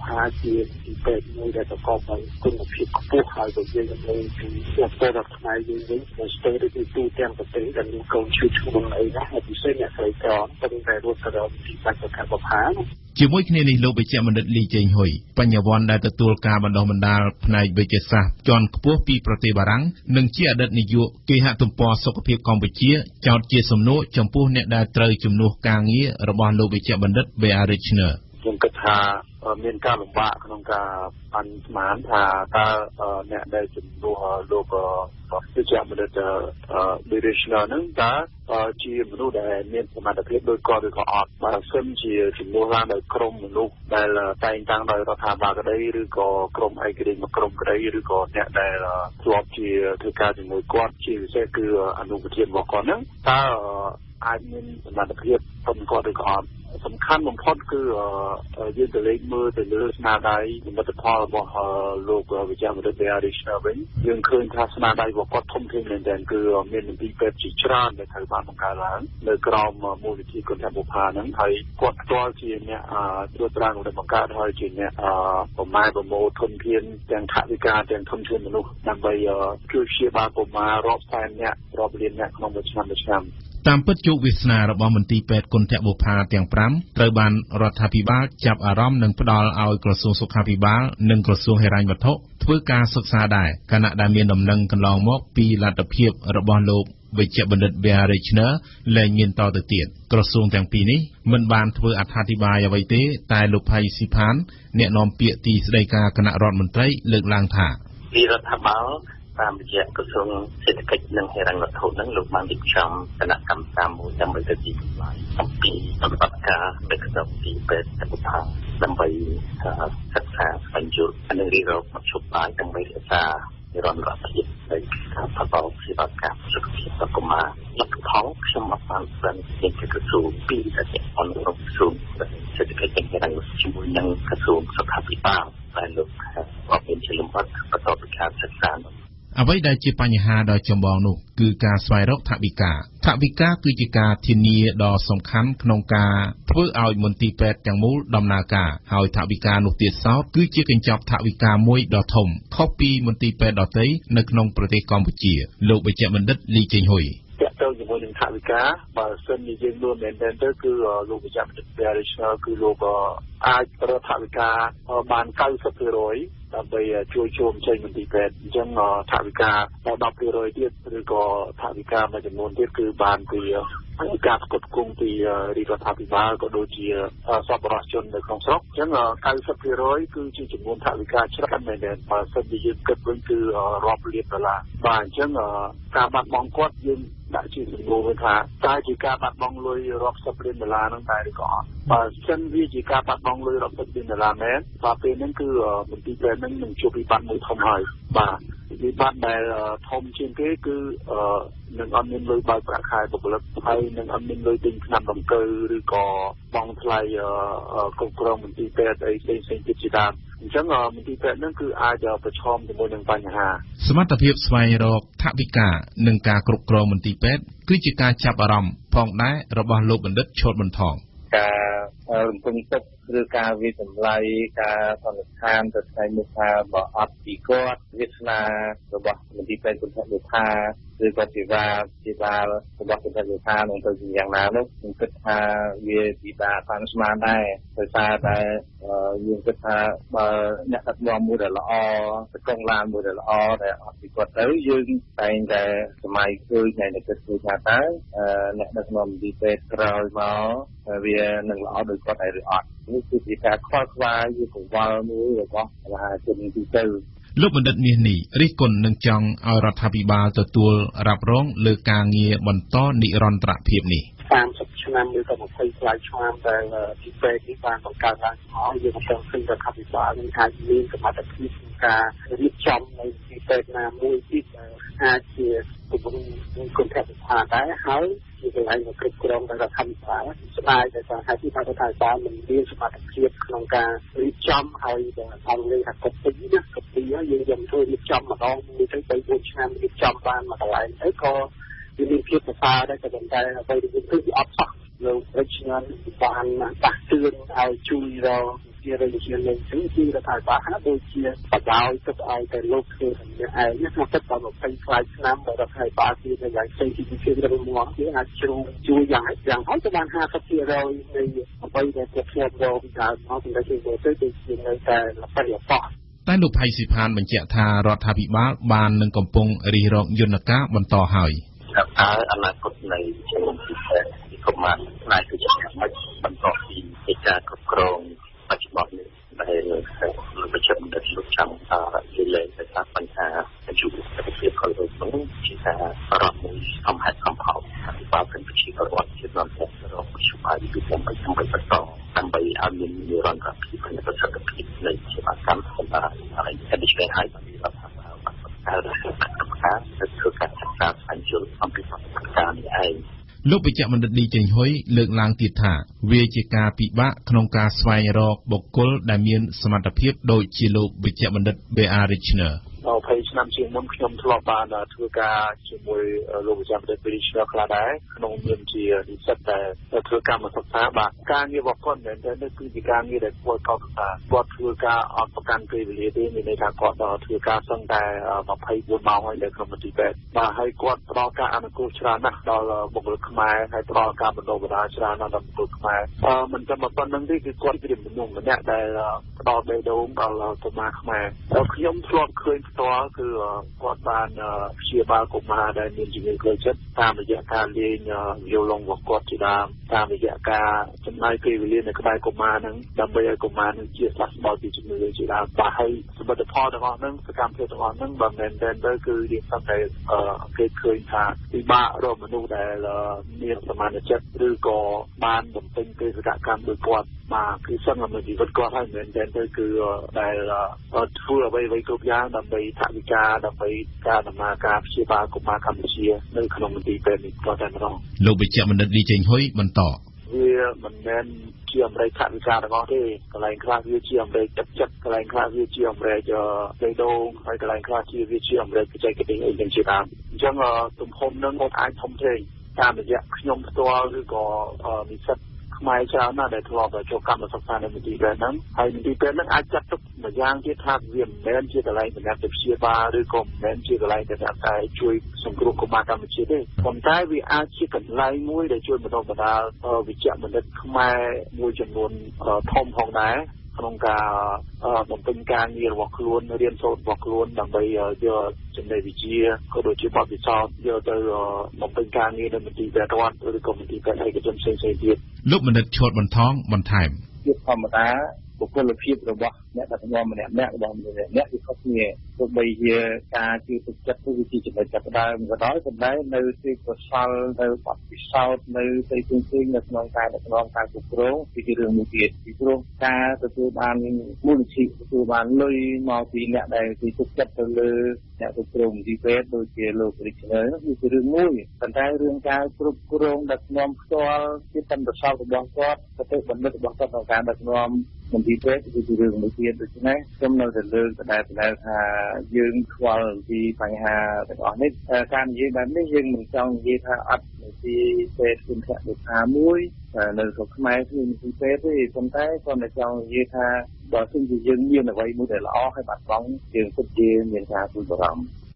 ជានីតិពេទ្យមួយដែលប្រកបដោយគុណភាពខ្ពស់ហើយក៏យើងនឹងពីស្ទើរដល់ថ្ងៃយើងវិញស្ទើរទៅទូទាំងប្រទេសដែលមានកូនឈឺឈ្មោះអីណាពិសេសអ្នកស្រីក្រតែតែរត់ទៅដល់ទីបាច់សុខភាពជាមួយគ្នានេះលោកវិជ្ជបណ្ឌិតលីជេងហ៊ុយបញ្ញវន្តដែលទទួលការបណ្ដុះបណ្ដាលផ្នែកវិទ្យាសាស្ត្រជាន់ខ្ពស់ពីប្រទេសបារាំងនិងជាអតីតនាយកគេហទំព័រសុខភាពកម្ពុជាចោទជាសំណួរចំពោះអ្នកដែលត្រូវជំនួសការងាររបស់លោកវិជ្ជបណ្ឌិត B.R. Richner ខ្ញុំគិតថាមានការលំបាកក្នុងការប៉ាន់ស្មានថាតើអ្នកដែលជំនួសលោកវិជ្ជបណ្ឌិត Directioner ហ្នឹងតើជាមនុស្សដែលមានសមត្ថភាពដូចគាត់ឬក៏អត់បើសិនជាជំនួសឡើងដោយក្រុមមនុស្សដែលតែងតាំងដោយរដ្ឋាភិបាលក្តីឬក៏ក្រុមឯករាជ្យមួយក្រុមក្តីឬក៏អ្នកដែលធ្លាប់ជាធ្វើការជាមួយគាត់ជាពិសេសគឺអនុប្រធានរបស់គាត់ហ្នឹងតើ អាចមានសមត្ថភាពប៉ុនគាត់ឬក៏អត់សំខាន់បំផុតគឺយើងទៅលេខមើលទៅលើស្នាដៃនិមិត្តផលរបស់លោកវិជ្ជាមន្ត្រី Richner វិញយើងឃើញថាស្នាដៃរបស់គាត់ធំធេងមែនទែនគឺមានមន្ទីរពេទ្យជាច្រើនដែលត្រូវបានបង្កើតឡើងនៅក្រោមមូលនិធិគុណធបុផាហ្នឹងហើយគាត់ផ្ទាល់ជាអ្នកត្រួតត្រាក្នុងបង្កើតហើយជាអ្នកប្រម៉ែប្រមូលធនធានទាំងថវិកាទាំងធនធានមនុស្សដើម្បីជួយព្យាបាលកុមាររាប់សែនអ្នករាប់លានអ្នកក្នុងមួយឆ្នាំមួយឆ្នាំ តាមពិតជោគវាសនារបស់មន្ទីរពេទ្យគុណធបុផាទាំង5ត្រូវបានរដ្ឋាភិបាលចាប់អារម្មណ៍និងផ្ដល់ឲ្យក្រសួងសុខាភិបាលនិងក្រសួងហិរញ្ញវត្ថុធ្វើការសិក្សាដែរខណៈដែលមានដំណឹងកន្លងមកពីលទ្ធភាពរបស់លោកវិជ្ជបណ្ឌិត Bea Richner លែងមានតទៅទៀតក្រសួងទាំងពីរនេះមិនបានធ្វើអត្ថាធិប្បាយអ្វីទេតែលោកផៃស៊ីផានអ្នកនាំពាក្យទីស្តីការគណៈរដ្ឋមន្ត្រីលើកឡើងថាពីរដ្ឋាភិបាល តាមរយៈក្រសួងសេដ្ឋកិច្ចនិងហិរញ្ញវត្ថុនឹងលោកបានរៀបចំគណៈកម្មការមួយដើម្បីទៅទីផ្សារអំពីបទការនៅក្នុងទីពេទ្យសុខាដើម្បីសិក្សាស្វែងយល់និងរៀបរាប់មធ្យោបាយដើម្បីរក្សានិរន្តរភាពនៃការផ្ដល់សេវាកម្មសុខភាពដល់កុមារលទ្ធផលខ្ញុំអត់បានស្គាល់ពីក្រសួងពីតែអនុរដ្ឋក្រសួងសេដ្ឋកិច្ចនិងហិរញ្ញវត្ថុជាមួយនឹងក្រសួងសុខាភិបាលដែលលោកអត់មានជាលំអិតបន្តពីការសិក្សា អ្វីដែលជាបញ្ហាដ៏ចម្បងនោះគឺការស្វែងរកថវិកាថវិកាគឺជាការធានាដ៏សំខាន់ក្នុងការធ្វើឲ្យមន្ទីរពេទ្យទាំងមូលដំណើរការហើយថវិកានោះទៀតសោតគឺជាកញ្ចប់ថវិកាមួយដ៏ធំខុសពីមន្ទីរពេទ្យដទៃនៅក្នុងប្រទេសកម្ពុជាលោកវេជ្ជបណ្ឌិតលីចេងហ៊ុយតាក់ទងជាមួយនឹងថវិកាបើសិនជាយើងមើលមែនទែនទៅគឺលោកវិជ្ជាមតិ National គឺលោកអាចរកថវិកាបាន90% ដើម្បីជួយជួមចេញមន្ទីរពេទ្យអញ្ចឹងថវិកាដល់10%ទៀតឬក៏ថវិកាមួយចំនួនទៀតគឺបានពីការផ្គត់ផ្គង់ពីរាជរដ្ឋាភិបាលក៏ដូចជាសប្បុរសជននៅក្នុងស្រុកអញ្ចឹង90%គឺជាចំនួនថវិកាច្រើនមែនទែនបើសិនជាយើងគិតវិញគឺរាប់លានដុល្លារបាទអញ្ចឹងការបាត់បង់គាត់យើង ដាក់ជាសំណួរថាតើជាការបាត់បង់លុយរាប់សិបលានដុល្លារហ្នឹងដែរឬក៏អត់បើសិនវាជាការបាត់បង់លុយរាប់សិបលានដុល្លារមែនបាទពេលហ្នឹងគឺមន្ទីរពេទ្យហ្នឹងនឹងជួបវិបត្តិមួយធំហើយបាទវិបត្តិដែលធំជាងគេគឺនឹងអត់មានលុយបើកប្រាក់ខែបុគ្គលិកហើយនឹងអត់មានលុយទិញថ្នាំដង្កូវឬក៏បង់ថ្លៃគ្រប់គ្រងមន្ទីរពេទ្យអីផ្សេងផ្សេងទៀតជាដើមអញ្ចឹងមន្ទីរពេទ្យហ្នឹងគឺអាចប្រឈមជាមួយនឹងបញ្ហា សមត្ថភាពស្វែងរកថវិកានិងការគ្រប់គ្រងមន្ទីរពេទ្យគឺជាការចាប់អារម្មណ៍ផងដែររបស់លោកបណ្ឌិតឈុតបន្ថងការរំពឹងទុកឬការវិតម្លៃការសន្និដ្ឋានទៅថ្ងៃមុខថាបើអត់ពីគាត់វាសនារបស់មន្ទីរពេទ្យគុណធម៌ថាឬក៏សេវាសេវារបស់គុណធម៌ថានឹងទៅជាយ៉ាងណានោះខ្ញុំគិតថាវាពិបាកតាមស្មានដែរដោយសារតែយើងគិតថាបើអ្នកដឹកនាំមួយដែលល្អទៅកងឡានមួយដែលល្អដែលអត់ពីគាត់ទៅយើងតែងតែសម័យឃើញតែគិតឃើញថាតើអ្នកដឹកនាំមន្ទីរពេទ្យក្រោយមកវានឹងល្អដោយគាត់ហើយឬអត់នេះគឺជាការខ្វល់ខ្វាយជាកង្វល់មួយរបស់ប្រជាជនទូទៅលោកបណ្ឌិតមាសនេះរិះគន់នឹងចង់ឲ្យរដ្ឋាភិបាលទទួលរ៉ាប់រងលើការងារបន្តនិរន្តរភាពនេះ30ឆ្នាំឬក៏20ផ្លាយឆ្នាំដែលទីពេទ្យនេះបានបង្កើតឡើងមកយើងក៏ឃើញរដ្ឋាភិបាលនឹងអាចមានសមត្ថភាពក្នុងការរៀបចំនៅទីពេទ្យណាមួយទៀតអាចជាគម្រោងគុណធម៌ថាដែរហើយ ជាកន្លែងគ្រប់គ្រងដោយរដ្ឋាភិបាលស្ដាយដែលថាហេតុពីរដ្ឋាភិបាលមិនមានសមត្ថភាពក្នុងការរៀបចំហើយអង្គលេខថាកុពីណាកុពីយើងយកធ្វើរៀបចំម្ដងមួយទៅ3 4ឆ្នាំរៀបចំបានមួយកន្លែងទៅក៏វាមានភាពសរសើរដែរក៏ប៉ុន្តែអ្វីដែលយើងឃើញវាអត់សោះលោកវិជ្ជាបានដាស់តឿនឲ្យជួយរក ជារយៈនេះគឺគឺរដ្ឋាភិបាលហាក់ដូចជាបដោយទឹកឲ្យតែលោកធ្វើតែឯងក្នុងទឹកដល់20ផ្លាយឆ្នាំរដ្ឋាភិបាលគឺនៅយ៉ាងផ្សេងពីជារឹងមាំគេអាចជ្រុងជួយយ៉ាងយ៉ាងហើយទៅបាន50%នៃអ្វីដែលគេធ្លាប់រកពីដើមមកពីគេទៅទៅជានៅតែល្បិចល្បោះតែលោកផៃស៊ីផានបញ្ជាក់ថារដ្ឋាភិបាលបាននឹងកំពុងរិះរកយន្តការបន្តហើយតើអនាគតនៃជំនុំពិសេសពីកុមារផ្នែកគឺជាយ៉ាងម៉េចបន្តពីការគ្រប់គ្រង បច្ចុប្បន្ននេះដែលក្នុងប្រជុំដែលលោកចាំថានិយាយទៅថាបញ្ហាយុវជនភាពខលក្នុងជាការបារម្ភមួយសំខាន់សំខាន់ហើយបើគិតពីប្រវត្តិជាដល់ទៅរបស់ជាបាយពីដើម្បីដើម្បីបន្តដើម្បីឲ្យមាននិរន្តរភាពនៃប្រសិទ្ធភាពនៃសេវាកម្មសម្រាប់ហើយតែឆ្លងហើយបានរដ្ឋាភិបាលបានបង្កើតកម្មការធ្វើការសិក្សាស្វែងយល់អំពីប្រព័ន្ធការនេះឯង លោកវិជ្ជបណ្ឌិតឌីចេញហ៊ុយលើកឡើងទៀតថាវាជាការពិបាកក្នុងការស្វែងរកបុគ្គលដែលមានសមត្ថភាពដូចជាលោកវិជ្ជបណ្ឌិត B.R. Richner 20ឆ្នាំជាងមុនខ្ញុំធ្លាប់បានធ្វើការជាមួយលោកវិជ្ជាបណ្ឌិត British ខ្លះដែរក្នុងនាមជានិស្សិតដែលធ្វើកម្មសិក្សាបាទការងាររបស់គាត់មែនទែននេះគឺជាការងារដែលគួរកោតសរសើរគាត់ធ្វើការអត់ប្រកាន់ពេលវេលាទេមានន័យថាគាត់ធ្វើការសឹងតែ24ម៉ោងហើយនៅក្នុងមន្ទីរពេទ្យបាទហើយគាត់ផ្ដល់ការអនុគ្រោះច្រើនណាស់ដល់បុគ្គលិកខ្មែរហើយផ្ដល់ការបណ្ដុះបណ្ដាលច្រើនណាស់ដល់បុគ្គលិកខ្មែរអឺមិនចាំប៉ុណ្្នឹងទេគឺគាត់ជាមនុស្សម្នាក់ដែលផ្ដល់បេះដូងដល់កុមារខ្មែរហើយខ្ញុំធ្លាប់ឃើញផ្ទាល់គឺគាត់បានព្យាបាលកុមារដែលមានជំងឺផ្លូវចិត្តតាមរយៈការលេងវីឡុងរបស់គាត់ជាដើមតាមរយៈការចំណាយពេលវេលានៅក្បែរកុមារហ្នឹងដើម្បីឲ្យកុមារនឹងជាសះស្បើយពីជំងឺជាដើមបាទហើយសមិទ្ធផលទាំងអស់ហ្នឹងសកម្មភាពទាំងអស់ហ្នឹងបើមិនមែនទៅគឺរៀងសឹងតែគេឃើញថាពិបាករកមនុស្សដែលមានសមានចិត្តឬក៏បានបំពេញបេសកកម្មដោយគាត់បាទគឺសឹងតែជីវិតគាត់ហើយមិនមែនទៅគឺដែលធ្វើអ្វីអ្វីគ្រប់យ៉ាងដើម្បីថវិកាដើម្បីការដំណើរការព្យាបាលកុមារកម្ពុជានៅក្នុងមន្ទីរពេទ្យនេះក៏តែម្ដងលោកវិជ្ជបណ្ឌិតលីចេងហ៊ុយបន្តវាមិនមែនជាអមេរិកថាវិការទាំងអស់ទេកន្លែងខ្លះវាជាអមេរិកទឹកចិត្តកន្លែងខ្លះវាជាអមេរិកដីដូងហើយកន្លែងខ្លះជាវាជាអមេរិកបច្ចេកទេសអីយ៉ាងជាដើមអញ្ចឹងទំហំនឹងមកអាចធំធេងតាមរយៈខ្ញុំផ្ទាល់ឬក៏និស្សិត ខ្មែរច្រើនណាស់ដែលធ្លាប់ចូលកម្មសិក្សានៅមន្ទីរពេទ្យហ្នឹងហើយមន្ទីរពេទ្យហ្នឹងអាចចាត់ទុកម្យ៉ាងទៀតថាវាមិនមែនជាកន្លែងសម្រាប់ទៅព្យាបាលឬក៏មិនមែនជាកន្លែងសម្រាប់តែជួយសង្គ្រោះកុមារកម្ពុជាទេប៉ុន្តែវាអាចជាកន្លែងមួយដែលជួយបណ្ដុះបណ្ដាលវិជ្ជបណ្ឌិតខ្មែរមួយចំនួនធំផងដែរ ក្នុងការបំពេញការងាររបស់ខ្លួនរៀនសូត្ររបស់ខ្លួនដើម្បីយកចំណេះវិជ្ជាក៏ដូចជាបទពិសោធន៍យកទៅបំពេញការងារនៅមន្ទីរពេទ្យរដ្ឋឬក៏មន្ទីរពេទ្យឯកជនផ្សេងៗទៀតលោកបណ្ឌិតឈុតបន្ថងបន្ថែមជាធម្មតា បុគ្គលភាពរបស់អ្នកដឹកនាំម្នាក់ម្នាក់របស់ម្នាក់ម្នាក់គឺខុសគ្នាទោះបីជាការជឿទុកចិត្តទៅជាចំណុចចាប់ផ្ដើមក៏ដោយប៉ុន្តែនៅទីកសលនៅបទពិសោធន៍នៅទីផ្សេងៗនៅក្នុងការដឹកនាំការគ្រប់គ្រងគឺជារឿងមួយទៀតពីព្រោះការទទួលបានមូលនិធិទទួលបានលុយមកពីអ្នកដែលទីទុកចិត្តទៅលើអ្នកគ្រប់គ្រងទីពេទ្យដូចជាលោករិទ្ធិនៅនោះគឺជារឿងមួយប៉ុន្តែរឿងការគ្រប់គ្រងដឹកនាំផ្ទាល់ជាបទពិសោធន៍របស់គាត់ទៅបណ្ឌិតរបស់គាត់ក្នុងការដឹកនាំ មន្ទីរពេទ្យគឺជារឿងមួយទៀតដូច្នេះខ្ញុំនៅតែលើកដដែលដដែលថាយើងខ្វល់ពីបញ្ហាទាំងអស់នេះការនិយាយបែបនេះយើងមិនចង់និយាយថាអត់មន្ទីរពេទ្យគុណធម៌ដូចថាមួយនៅស្រុកខ្មែរគឺមន្ទីរពេទ្យទេប៉ុន្តែគាត់តែចង់និយាយថាបើសិនជាយើងមានអ្វីមួយដែលល្អហើយបាត់បង់យើងពិតជាមានការព្រួយបារម្ភ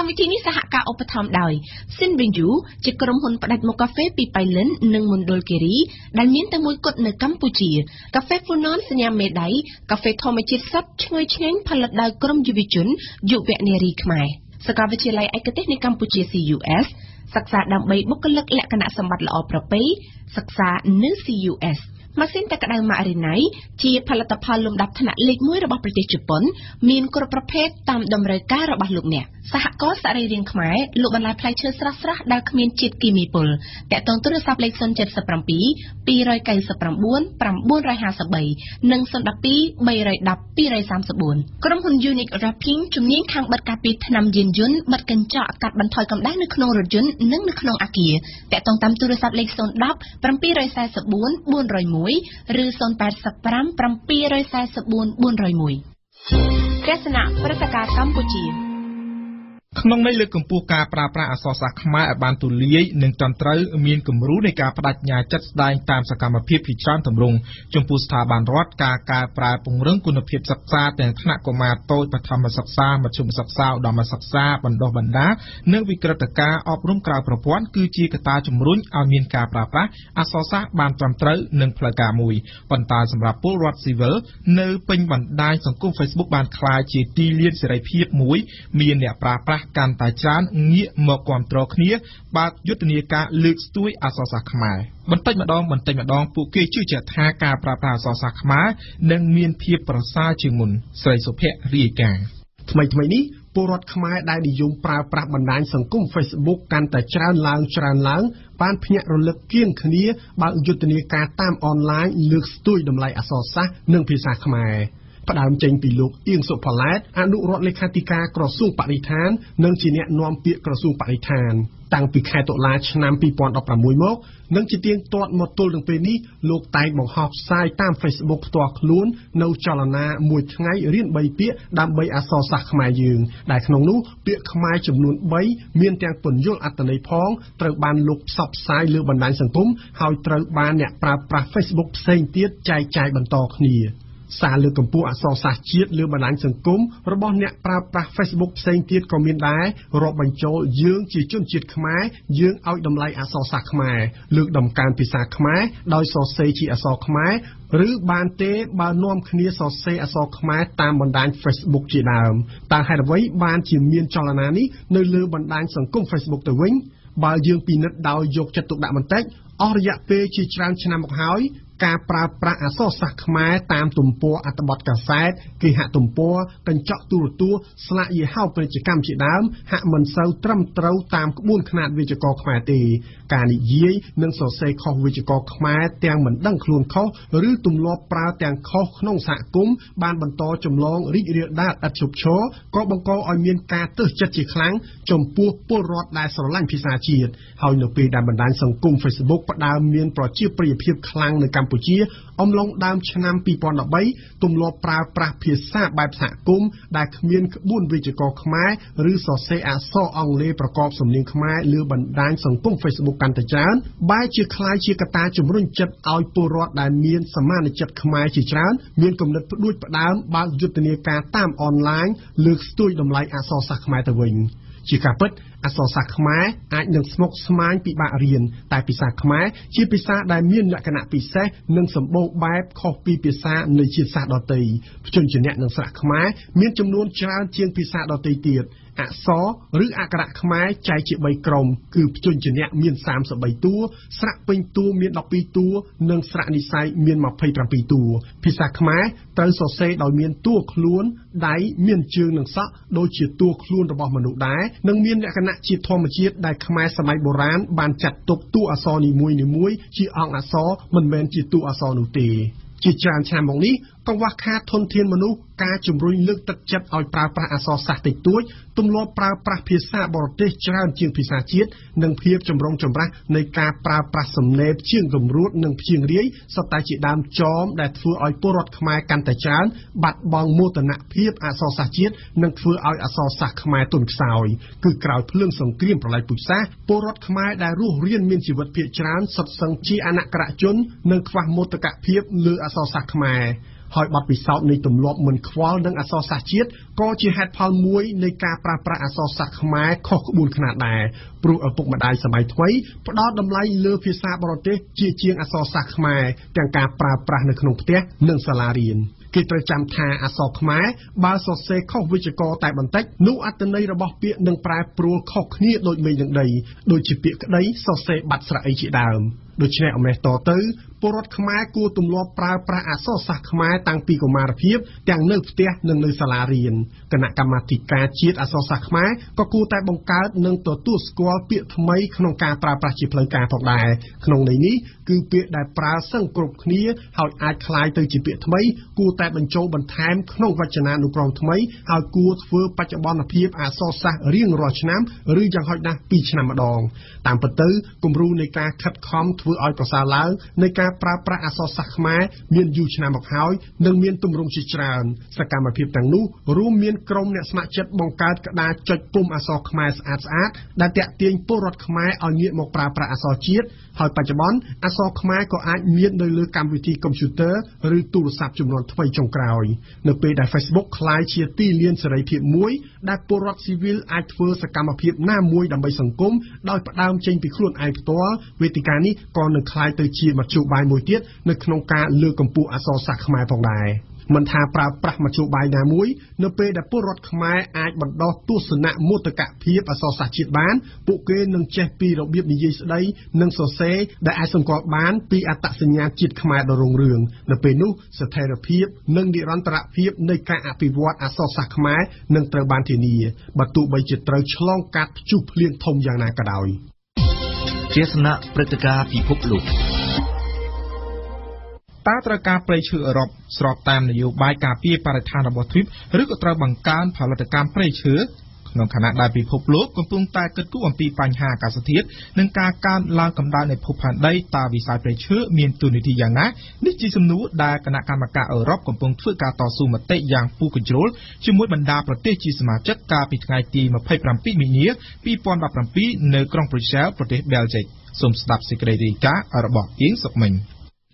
កម្មវិធីនេះសហការឧបត្ថម្ភដោយ Sinbinju ជាក្រុមហ៊ុនផ្ដាច់មុខកាហ្វេពីប៉ៃលិននិងមណ្ឌលគិរីដែលមានតែមួយគត់នៅកម្ពុជាកាហ្វេ Funon សញ្ញាមេដៃកាហ្វេធម្មជាតិសុទ្ធឈ្ងុយឆ្ងាញ់ផលិតដោយក្រុមយុវជនយុវនារីខ្មែរសាកលវិទ្យាល័យឯកទេសនៃកម្ពុជា CUS សិក្សាដើម្បីបុគ្គលិកលក្ខណៈសម្បត្តិល្អប្រពៃសិក្សានៅ CUS ម៉ាស៊ីនទឹកក្តៅម៉ារីណៃជាផលិតផលលំដាប់ថ្នាក់លេខ1របស់ប្រទេសជប៉ុន មានគ្រប់ប្រភេទតាមតម្រូវការរបស់លោកអ្នកសហគមន៍សរីរាង្គខ្មែរលោកបន្លែផ្លែឈើស្រស់ៗដែលគ្មានជាតិគីមីពុលតាក់ទងទូរស័ព្ទលេខ077 299 953និង012 310 234ក្រុមហ៊ុន Unique Wrapping ជំនាញខាងបិទការពារថ្នាំយានយន្តបិទកញ្ចក់កាត់បន្ថយកម្ដៅនៅក្នុងរថយន្តនិងនៅក្នុងអគារតាក់ទងតាមទូរស័ព្ទលេខ010 744 401ឬ085 744 401ទស្សនៈព្រឹត្តិការណ៍កម្ពុជា ក្នុងន័យលើកកម្ពស់ការប្រើប្រាស់អក្សរសាស្ត្រខ្មែរឲ្យបានទូលាយនិងត្រឹមត្រូវមានគំរូនៃការបដិញ្ញាចិត្តស្ដែងតាមសកម្មភាពជាច្រើនទម្រង់ចំពោះស្ថាប័នរដ្ឋការកែប្រែពង្រឹងគុណភាពសិក្សាទាំងថ្នាក់កុមារតូចបឋមសិក្សាមធ្យមសិក្សាឧត្តមសិក្សាបណ្ដុះបណ្ដាលនិងវិក្រិតការអប់រំក្រៅប្រព័ន្ធគឺជាកត្តាជំរុញឲ្យមានការប្រើប្រាស់អក្សរសាស្ត្របានត្រឹមត្រូវនិងផ្លូវការមួយប៉ុន្តែសម្រាប់ពលរដ្ឋស៊ីវិលនៅពេញបណ្ដាញសង្គម Facebook បានក្លាយជាទីលានសេរីភាពមួយមានអ្នកប្រើប្រាស់កាន់តែច្រើនងាកមកគ្រប់គ្រងគ្នាបើកយុទ្ធនាការលើកស្ទួយអក្សរសាស្ត្រខ្មែរបន្តិចម្ដងបន្តិចម្ដងពួកគេជឿជាក់ថាការប្រើប្រាស់អក្សរសាស្ត្រខ្មែរនឹងមានភាពប្រសើរជាងមុនស្រីសុភ័ក្ររាយការណ៍ថ្មីថ្មីនេះពលរដ្ឋខ្មែរដែលនិយមប្រើប្រាស់បណ្ដាញសង្គម Facebook កាន់តែច្រើនឡើងច្រើនឡើងបានភ្ញាក់រលឹកគៀងគ្នាបើកយុទ្ធនាការតាមអនឡាញលើកស្ទួយតម្លៃអក្សរសាស្ត្រនិងភាសាខ្មែរ ផ្ដើមចេញពីលោកអៀងសុផល្លែតអនុរដ្ឋលេខាធិការក្រសួងបរិស្ថាន និងជាអ្នកនាំពាក្យក្រសួងបរិស្ថានតាំងពីខែតុលាឆ្នាំ2016មកនិងជាទៀងទាត់មកទល់នឹងពេលនេះលោកតែងបង្ហោះផ្សាយតាម Facebook ផ្ទាល់ខ្លួន នៅចលនាមួយថ្ងៃរៀន3ពាក្យដើម្បីអក្សរសាស្ត្រខ្មែរយើងដែលក្នុងនោះពាក្យខ្មែរចំនួន3មានទាំងពន្យល់អត្ថន័យផងត្រូវបានលោកផ្សព្វផ្សាយលើបណ្ដាញសង្គមហើយត្រូវបានអ្នកប្រើប្រាស់ Facebook ផ្សេងទៀតចែកចាយបន្តគ្នា។ សារលើកកម្ពស់អក្សរសាស្ត្រជាតិលើបណ្ដាញសង្គមរបស់អ្នកប្រើប្រាស់ Facebook ផ្សេងទៀតក៏មានដែររាប់បញ្ចូលយើងជាជនជាតិខ្មែរយើងឲ្យតម្លៃអក្សរសាស្ត្រខ្មែរលើកដំកើងភាសាខ្មែរដោយសរសេរជាអក្សរខ្មែរឬបានទេបើនាំគ្នាសរសេរអក្សរខ្មែរតាមបណ្ដាញ Facebook ជាដើមតើហេតុអ្វីបានជាមានចលនានេះនៅលើបណ្ដាញសង្គម Facebook ទៅវិញបើយើងពិនិត្យដោយយកចិត្តទុកដាក់បន្តិចអស់រយៈពេលជាច្រើនឆ្នាំមកហើយ ការប្រើប្រាស់អក្សរសាស្ត្រខ្មែរតាមទំព័រអត្ថបទកាសែតគេហទំព័រកញ្ចក់ទូរទស្សន៍ស្លាកយីហោពាណិជ្ជកម្មជាដើម ហាក់មិនសូវត្រឹមត្រូវតាមក្បួនខ្នាតវិជ្ជករខ្មែរទេ ការនិយាយនិងសរសេរខុសវិជ្ជករខ្មែរទាំងមិនដឹងខ្លួនខុសឬទម្លាប់ប្រើទាំងខុសក្នុងសហគមន៍បានបន្តចម្លងរីករាលដាលឥតឈប់ឈរក៏បង្កឲ្យមានការទើសចិត្តជាខ្លាំងចំពោះពលរដ្ឋដែលស្រឡាញ់ភាសាជាតិហើយនៅពេលដែលបណ្ដាញសង្គម Facebook ផ្ដើមមានប្រជាប្រិយភាពខ្លាំងនៅកម្អំឡុងដើមឆ្នាំ2013ទម្លាប់ប្រើប្រាស់ភាសាបែបសហគមន៍ដែលគ្មានក្បួនវិជ្ជករខ្មែរឬសរសេរអក្សរអង់គ្លេសប្រកបសំនៀងខ្មែរលើបណ្ដាញសង្គម Facebook កាន់តែច្រើនបែរជាคล้ายជាកត្តាជំរុញចិត្តឲ្យពលរដ្ឋដែលមានសមានចិត្តខ្មែរជាច្រើនមានគំនិតផ្ដួចផ្ដើមបើកយុទ្ធនាការតាមអនឡាញលើកស្ទួយតម្លៃអក្សរសាស្ត្រខ្មែរទៅវិញ ជាការពិតអក្សរសាស្ត្រខ្មែរអាចនឹងស្មុគស្មាញពិបាករៀនតែភាសាខ្មែរជាភាសាដែលមានលក្ខណៈពិសេសនិងសម្បូរបែបខុសពីភាសានៃជាតិសាសន៍ដទៃជនជាអ្នកនឹងស្រៈខ្មែរមានចំនួនច្រើនជាងភាសាដទៃទៀត អក្សរឬអក្សរខ្មែរចែកជា3ក្រុមគឺភ្ជញ្ជនៈមាន33តួស្រៈពេញតួមាន12តួនិងស្រៈនិស្ស័យមាន27តួភាសាខ្មែរត្រូវសរសេរដោយមានតួខ្លួនដៃមានជើងនិងសក់ដូចជាតួខ្លួនរបស់មនុស្សដែរនិងមានលក្ខណៈជាធម្មជាតិដែលខ្មែរសម័យបុរាណបានចាត់ទុកតួអក្សរនីមួយៗជាអង្គអក្សរមិនមែនជាតួអក្សរនោះទេជាច្រើនឆ្នាំមកនេះ កង្វះខាតធនធានមនុស្សការជំរុញលើកទឹកចិត្តឲ្យប្រើប្រាស់អក្សរសាស្ត្រតិចតួចទម្លាប់ប្រើប្រាស់ភាសាបរទេសច្រើនជាងភាសាជាតិនិងភាពចម្រុងចម្រាស់នៃការប្រើប្រាស់សំណេរជាងគំរួតនិងព្យាង្គរាយសុទ្ធតែជាដើមចមដែលធ្វើឲ្យពលរដ្ឋខ្មែរកាន់តែច្រើនបាត់បង់មោទនភាពអក្សរសាស្ត្រជាតិនិងធ្វើឲ្យអក្សរសាស្ត្រខ្មែរទន់ខ្សោយគឺក្រោយភ្លើងសង្គ្រាមប្រល័យពូជសាសន៍ពលរដ្ឋខ្មែរដែលរស់រានមានជីវិតភាគច្រើនសុទ្ធសឹងជាអនក្ខរជននិងខ្វះមោទកភាពលើអក្សរសាស្ត្រខ្មែរ ហើយបទពិសោធន៍នៃទម្លាប់មិនខ្វល់នឹងអក្សរសាស្ត្រជាតិក៏ជាហេតុផលមួយនៃការប្រើប្រាស់អក្សរសាស្ត្រខ្មែរខុសក្បួនខ្នាតដែរព្រោះឪពុកម្ដាយសម័យថ្មីផ្ដោតតម្លៃលើភាសាបរទេសជាជាងអក្សរសាស្ត្រខ្មែរទាំងការប្រើប្រាស់នៅក្នុងផ្ទះនិងសាលារៀនគេត្រូវចាំថាអក្សរខ្មែរបើសរសេរខុសវិជ្ជករតែបន្តិចនោះអត្ថន័យរបស់ពាក្យនឹងប្រែប្រួលខុសគ្នាដូចមេឃនឹងដីដូចជាពាក្យក្តីសរសេរបាត់ស្រៈអីជាដើម ដូច្នេះអំណេះតទៅពលរដ្ឋខ្មែរគួរទម្លាប់ប្រើប្រាស់អក្សរសាស្ត្រខ្មែរតាំងពីកុមារភាពទាំងនៅផ្ទះនិងនៅសាលារៀនគណៈកម្មាធិការជាតិអក្សរសាស្ត្រខ្មែរក៏គួរតែបង្កើតនិងទទួលស្គាល់ពាក្យថ្មីក្នុងការប្រើប្រាស់ជាផ្លូវការផងដែរក្នុងន័យនេះគឺពាក្យដែលប្រើសឹងគ្រប់គ្នាហើយអាចคล้ายទៅជាពាក្យថ្មីគួរតែបញ្ចូលបន្ថែមក្នុងវចនានុក្រមថ្មីហើយគួរធ្វើបច្ចុប្បន្នភាពអក្សរសាស្ត្ររៀងរាល់ឆ្នាំឬយ៉ាងហោចណាស់2ឆ្នាំម្ដងតាមពិតទៅគំរូនៃការខិតខំ ើធ្វើឲ្យប្រសើរឡើងនៃការប្រើប្រាស់អក្សរសាស្ត្រខ្មែរមានយូរឆ្នាំមកហើយនិងមានទម្រង់ជាច្រើន សកម្មភាពទាំងនោះរួមមានក្រុមអ្នកស្ម័គ្រចិត្តបង្កើតក្តារចុចពុម្ពអក្សរខ្មែរស្អាតស្អាតដែលតាក់ទាញពលរដ្ឋខ្មែរឲ្យងាកមកប្រើប្រាស់អក្សរជាតិហើយបច្ចុប្បន្នអក្សរខ្មែរក៏អាចមាននៅលើកម្មវិធីកុំព្យូទ័រឬទូរស័ព្ទចំនួនថ្មីចុងក្រោយនៅពេលដែល Facebook ក្លាយជាទីលានសេរីភាពមួយដែលពលរដ្ឋស៊ីវិលអាចធ្វើសកម្មភាពណាមួយដើម្បីសង្គមដោយផ្ដើមចេញពីខ្លួនឯងផ្ទាល់វេទិកានេះក៏នឹងក្លាយទៅជាមធ្យោបាយមួយទៀតនៅក្នុងការលើកកម្ពស់អក្សរសាស្ត្រខ្មែរផងដែរមិនថាប្រើប្រាស់មធ្យោបាយណាមួយនៅពេលដែលពលរដ្ឋខ្មែរអាចបណ្ដោះទស្សនៈមោទកភាពអក្សរសាស្ត្រជាតិបានពួកគេនឹងចេះពីរបៀបនិយាយស្ដីនិងសរសេរដែលអាចសម្គាល់បានពីអត្តសញ្ញាណជាតិខ្មែរដ៏រុងរឿងនៅពេលនោះស្ថិរភាពនិងនិរន្តរភាពនៃការអភិវឌ្ឍអក្សរសាស្ត្រខ្មែរនឹងត្រូវបានធានាបើទោះបីជាត្រូវឆ្លងកាត់ព្យុះភ្លៀងធំយ៉ាងណាក៏ដោយ ទេសនាព្រឹត្តិការណ៍ពិភពលោកតើត្រូវការព្រៃឈើអឺរ៉ុបស្របតាមនយោបាយការពារបរិស្ថានរបស់ទ្វីបឬក៏ត្រូវបង្កើនផលិតកម្មព្រៃឈើ ក្នុងខណៈដែលពិភពលោកកំពុងតែគិតគូរអំពីបញ្ហាអាកាសធាតុនិងការកើនឡើងកម្ដៅនៃភពផែនដីតើវិស័យព្រៃឈើមានទូនាទីយ៉ាងណានេះជាសំណួរដែលគណៈកម្មការអឺរ៉ុបកំពុងធ្វើការតស៊ូមតិយ៉ាងពុះកញ្ជ្រោលជាមួយបណ្ដាប្រទេសជាសមាជិកកាលពីថ្ងៃទី27មីនា2017នៅក្រុងប្រ៊ុយសែលប្រទេសបែលហ្សិកសូមស្ដាប់សេចក្តីរាយការណ៍របស់អៀងសុកមិញ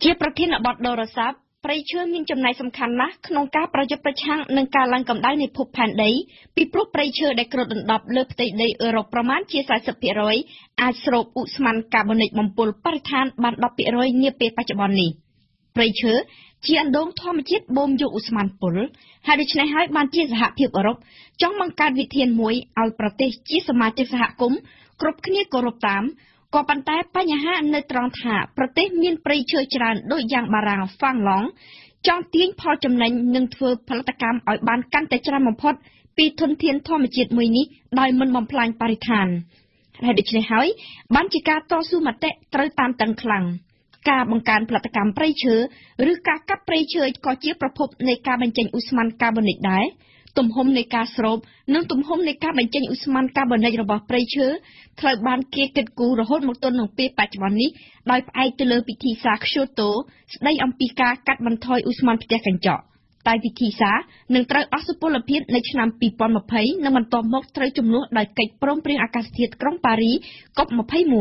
ជាប្រធានបទដរស័ព្ទ ព្រៃឈើមានចំណែកសំខាន់ណាស់ក្នុងការប្រយុទ្ធប្រឆាំងនឹងការឡើងកម្ដៅនៃភពផែនដីពីព្រោះព្រៃឈើដែលគ្របដណ្ដប់លើផ្ទៃដីអឺរ៉ុបប្រមាណជា40%អាចស្រូបឧស្ម័នកាបូនិកបំពុលបរិស្ថានបាន10%នាពេលបច្ចុប្បន្ននេះព្រៃឈើជាអណ្ដូងធម្មជាតិបូមយកឧស្ម័នពុលហើយដូច្នេះហើយបានជាសហភាពអឺរ៉ុបចង់បង្កើតវិធានមួយឲ្យប្រទេសជាសមាជិកសហគមន៍គ្រប់គ្នាគោរពតាម ក៏ប៉ុន្តែបញ្ហានៅត្រង់ថាប្រទេសមានព្រៃឈើច្រើនដូចយ៉ាងបារាំងហ្វាំងឡង់ចង់ទាញផលចំណេញនិងធ្វើផលិតកម្មឲ្យបានកាន់តែច្រើនបំផុតពីធនធានធម្មជាតិមួយនេះដោយមិនបំផ្លាញបរិស្ថានហើយដូច្នេះហើយបានជាការតស៊ូមតិត្រូវតាមតឹងខ្លាំងការបង្កើនផលិតកម្មព្រៃឈើឬការកាប់ព្រៃឈើក៏ជាប្រភពនៃការបញ្ចេញឧស្ម័នកាបូនិកដែរ ទំហំនៃការស្រូប និងទំហំនៃការបញ្ចេញឧស្ម័នកាបូនិករបស់ព្រៃឈើត្រូវបានគេគិតគូររហូតមកទល់នឹងពេលបច្ចុប្បន្ននេះដោយផ្អែកទៅលើពិធីសារ Kyoto ស្ដីអំពីការកាត់បន្ថយឧស្ម័នផ្ទះកញ្ចក់តែពិធីសារនឹងត្រូវអស់សុពលភាពនៅឆ្នាំ2020និងបន្ទាប់មកត្រូវជំនួសដោយកិច្ចព្រមព្រៀងអាកាសធាតុក្រុងប៉ារី COP21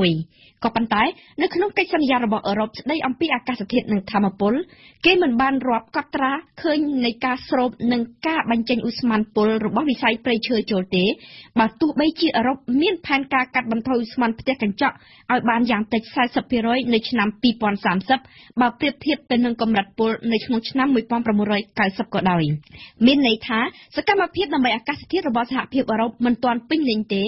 ក៏ប៉ុន្តែនៅក្នុងកិច្ចសន្យារបស់អឺរ៉ុបស្ដីអំពីអាកាសធាតុនិងធម្មពលគេមិនបានរាប់កត់ត្រាឃើញនៃការស្រូបនិងការបញ្ចេញឧស្ម័នពុលរបស់វិស័យព្រៃឈើចូលទេបើទោះបីជាអឺរ៉ុបមានផែនការកាត់បន្ថយឧស្ម័នផ្ទះកញ្ចក់ឲ្យបានយ៉ាងតិច40%នៅឆ្នាំ2030បើប្រៀបធៀបទៅនឹងកម្រិតពុលនៅក្នុងឆ្នាំ1990ក៏ដោយមានន័យថាសកម្មភាពដើម្បីអាកាសធាតុរបស់សហភាពអឺរ៉ុបមិនទាន់ពេញលេញទេ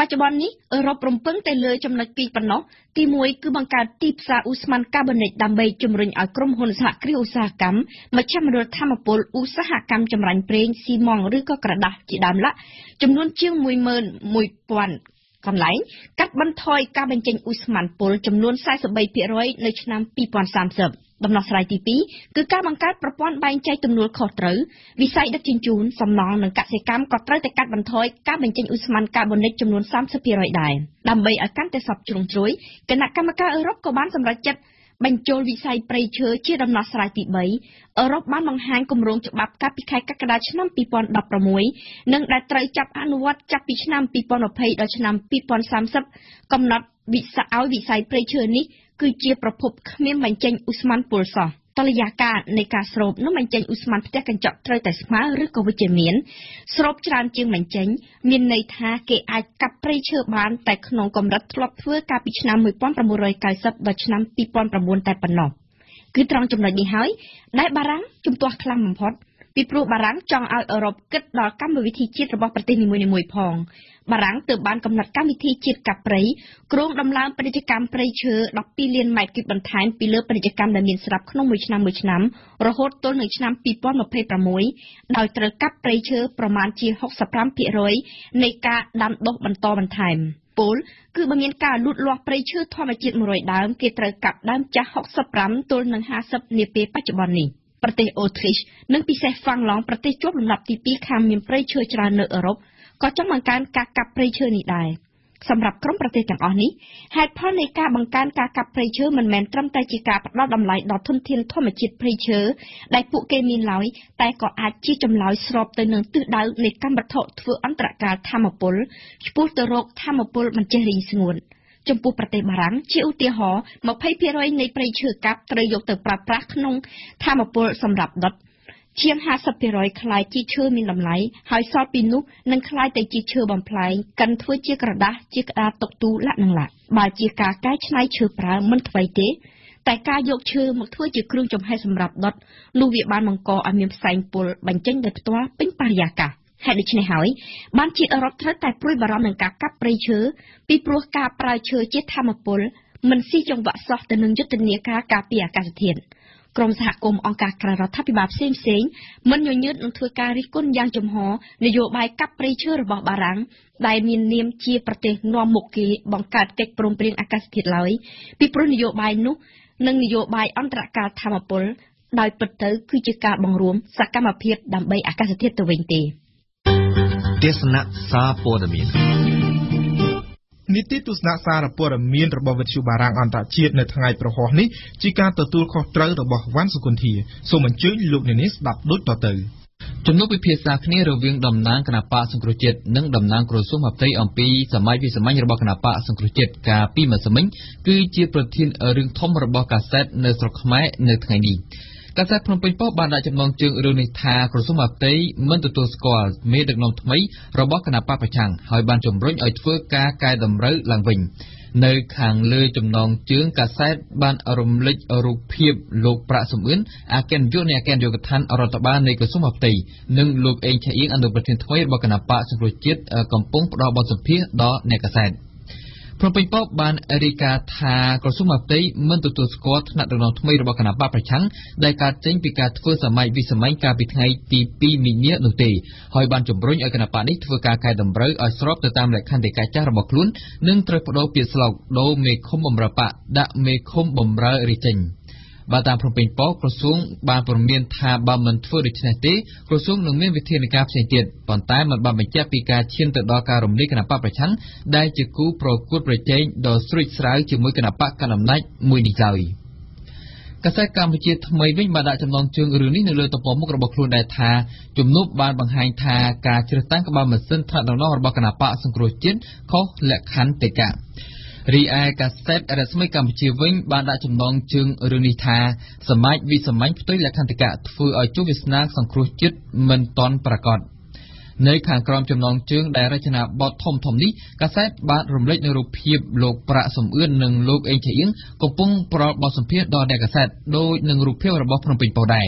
បច្ចុប្បន្ននេះអឺរ៉ុបរំពឹងតែលើចំណុចពីរប៉ុណ្ណោះទី1គឺបង្កើតទីផ្សារឧស្ម័នកាបូនិកដើម្បីជំរុញឲ្យក្រុមហ៊ុនសហគ្រាសឧស្សាហកម្មមជ្ឈមណ្ឌលធម្មពលឧស្សាហកម្មចម្រាញ់ប្រេងស៊ីម៉ងត៍ឬក៏ក្រដាសជាដើមឡាក់ចំនួនជាង11000កន្លែងកាត់បន្ថយការបញ្ចេញឧស្ម័នពុលចំនួន43%នៅឆ្នាំ2030 ដំណោះស្រាយទី2គឺការបង្កើតប្រព័ន្ធបែងចែកទំនួលខុសត្រូវវិស័យដឹកជញ្ជូនសំណង់និងកសិកម្មក៏ត្រូវតែកាត់បន្ថយការបញ្ចេញឧស្ម័នកាបូនិកចំនួន30%ដែរដើម្បីឲ្យកាន់តែសព្វជ្រុងជ្រោយគណៈកម្មការអឺរ៉ុបក៏បានសម្រេចចិត្តបញ្ចូលវិស័យព្រៃឈើជាដំណោះស្រាយទី3អឺរ៉ុបបានបង្ហាញគម្រោងច្បាប់កាលពីខែកក្កដាឆ្នាំ2016និងដែលត្រូវចាប់អនុវត្តចាប់ពីឆ្នាំ2020ដល់ឆ្នាំ2030កំណត់វិស័យឲ្យវិស័យព្រៃឈើនេះ គឺជាប្រភពគ្មានបញ្ចេញឧស្ម័នពុលសោះតលយាការនៃការស្រូបនិងបញ្ចេញឧស្ម័នផ្ទះកញ្ចក់ត្រូវតែស្មើឬក៏វិជ្ជមានស្រូបច្រើនជាងបញ្ចេញមានន័យថាគេអាចកាប់ព្រៃឈើបានតែក្នុងកម្រិតធ្លាប់ធ្វើកាលពីឆ្នាំ1990ដល់ឆ្នាំ2009តែប៉ុណ្ណោះគឺត្រង់ចំណុចនេះហើយដែលបារាំងជំទាស់ខ្លាំងបំផុត ពីព្រោះបារាំងចង់ឲ្យអឺរ៉ុបគិតដល់កម្មវិធីជាតិរបស់ប្រទេសនីមួយៗផងបារាំងទើបបានកំណត់កម្មវិធីជាតិកាប់ព្រៃគ្រោងដំឡើងពាណិជ្ជកម្មព្រៃឈើ12លានម៉ែត្រគូបបន្ថែមពីលើពាណិជ្ជកម្មដែលមានស្រាប់ក្នុងមួយឆ្នាំមួយឆ្នាំរហូតទល់នឹងឆ្នាំ2026ដោយត្រូវកាប់ព្រៃឈើប្រមាណជា65%នៃការដាំដុះបន្តបន្ថែមពលគឺបើមានការលូតលាស់ព្រៃឈើធម្មជាតិ100ដើមគេត្រូវកាប់ដើមចាស់65ទល់នឹង50នាពេលបច្ចុប្បន្ននេះ ប្រទេសអូទ្រីសនិងពិសេសហ្វាំងឡង់ប្រទេសជាប់លំដាប់ទី2ខាងមានព្រៃឈើច្រើននៅអឺរ៉ុបក៏ចង់បង្កើនការកាប់ព្រៃឈើនេះដែរសម្រាប់ក្រុមប្រទេសទាំងអស់នេះហេតុផលនៃការបង្កើនការកាប់ព្រៃឈើមិនមែនត្រឹមតែជាការផ្ដល់តម្លៃដល់ធនធានធម្មជាតិព្រៃឈើដែលពួកគេមានឡើយតែក៏អាចជាចម្លើយស្របទៅនឹងទិសដៅនៃកម្មវត្ថុធ្វើអន្តរការធម្មពលឆ្ពោះទៅរកធម្មពលមិនចេះរីងស្ងួន ចំពោះប្រទេសបារាំងជាឧទាហរណ៍20%នៃព្រៃឈើកាប់ត្រូវយកទៅប្រើប្រាស់ក្នុងធម្មពលសម្រាប់ដុតជាង50%คล้ายជាឈើមានតម្លៃហើយសល់ពីនោះនឹងคล้ายទៅជាឈើបំផ្លែងកិនធ្វើជាក្រដាសជាក្តារតុកទូលាក់នឹងលាក់បើជាការកែច្នៃឈើប្រើមិនថ្មីទេតែការយកឈើមកធ្វើជាគ្រឿងចំហេះសម្រាប់ដុតនោះវាបានបង្កឲ្យមានផ្សែងពុលបញ្ចេញដោយផ្ទាល់ពេញបរិយាកាស ហេតុដូច្នេះហើយបានជាអឺរ៉ុបត្រូវតែព្រួយបារម្ភនឹងការកាប់ព្រៃឈើពីព្រោះការប្រើឈើជាធម្មពលមិនស៊ីចង្វាក់សោះទៅនឹងយុទ្ធនាការការពារអាកាសធាតុក្រមសហគមន៍អង្គការក្រៅរដ្ឋាភិបាលផ្សេងផ្សេងមិនញញើតនឹងធ្វើការរិះគន់យ៉ាងចំហនយោបាយកាប់ព្រៃឈើរបស់បារាំងដែលមាននាមជាប្រទេសនាំមុខគេបង្កើតកិច្ចព្រមព្រៀងអាកាសធាតុឡើយពីព្រោះនយោបាយនោះនិងនយោបាយអន្តរកាលធម្មពលដោយពិតទៅគឺជាការបង្រួមសកម្មភាពដើម្បីអាកាសធាតុទៅវិញទេ ទេសនាសារព័ត៌មាននីតិទស្សនៈសារព័ត៌មានរបស់វិទ្យុបារាំងអន្តរជាតិនៅថ្ងៃប្រហោះនេះជាការទទួលខុសត្រូវរបស់វ៉ាន់សុគន្ធាសូមអញ្ជើញលោកអ្នកនាងស្ដាប់ដូចតទៅជំនួបពិភាក្សាគ្នារវាងតំណាងគណៈបកសង្គ្រោះជាតិនិងតំណាងក្រសួងមហាផ្ទៃអំពីសម័យវិសាមញ្ញរបស់គណៈបកសង្គ្រោះជាតិកាលពីម្សិលមិញគឺជាប្រធានរឿងធំរបស់កាសែតនៅស្រុកខ្មែរនៅថ្ងៃនេះ កាសែតភ្នំពេញប៉ុស្តិ៍បានដាក់ចំណងជើងរឿងនេះថាក្រសួងមហាផ្ទៃមិនទទួលស្គាល់មេដឹកនាំថ្មីរបស់គណៈបកប្រឆាំងហើយបានជំរុញឲ្យធ្វើការកែតម្រូវឡើងវិញនៅខាងលើចំណងជើងកាសែតបានរំលេចរូបភាពលោកប្រាក់សំអឿនអគ្គនាយកនៃអគ្គនាយកដ្ឋានរដ្ឋបាលនៃក្រសួងមហាផ្ទៃនិងលោកអេងឆៃអៀងអនុប្រធានថ្មីរបស់គណៈបកសង្គ្រោះជាតិកំពុងផ្ដល់បទសម្ភាសន៍ដល់អ្នកកាសែត ភ្នំពេញប៉ុស្តិ៍បានរាយការណ៍ថាក្រសួងមហាផ្ទៃមិនទទួលស្គាល់ថ្នាក់ដឹកនាំថ្មីរបស់គណៈបកប្រឆាំងដែលកើតចេញពីការធ្វើសម័យវិសម័យកាលពីថ្ងៃទី2មីនានោះទេហើយបានជំរុញឲ្យគណៈបកនេះធ្វើការកែតម្រូវឲ្យស្របទៅតាមលក្ខន្តិកៈចាស់របស់ខ្លួននិងត្រូវបដូរពាក្យស្លោកដូរមេឃុំបំរើបកដាក់មេឃុំបំរើរាជចេញ បើតាមភ្នំពេញប៉ុស្តិ៍ក្រសួងបានព្រមានថាបើមិនធ្វើដូច្នេះទេក្រសួងនឹងមានវិធានការផ្សេងទៀតប៉ុន្តែមិនបានបញ្ជាក់ពីការឈានទៅដល់ការរំលាយគណៈបកប្រឆាំងដែលជាគូប្រកួតប្រជែងដ៏ស្រួចស្រាវជាមួយគណៈបកកណ្ដាលអំណាចមួយនេះឡើយកាសែតកម្ពុជាថ្មីវិញបានដាក់ចំណងជើងរឿងនេះនៅលើទំព័រមុខរបស់ខ្លួនដែរថាជំនួបបានបង្ហាញថាការជ្រើសតាំងក្បាលម៉ាស៊ីនថ្នាក់ដឹកនាំរបស់គណៈបកសង្គ្រោះជាតិខុសលក្ខន្តិកៈ រីឯកាសែតរស្មីកម្ពុជាវិញបានដាក់ចំណងជើងរឿងនេះថាសមាជវិសាមញ្ញផ្ទុយលក្ខន្តិកៈធ្វើឲ្យជោគវាសនាសង្គ្រោះជាតិមិនតន់ប្រកបនៅខាងក្រោមចំណងជើងដែលរចនាបថធំធំនេះកាសែតបានរំលេចនៅរូបភាពលោកប្រាក់សំអឿននិងលោកអេងឆៃអៀងកំពុងប្រល់បទសម្ភាសន៍ដល់អ្នកកាសែតដោយនឹងរូបភាពរបស់ភ្នំពេញប៉ុស្តិ៍ដែរ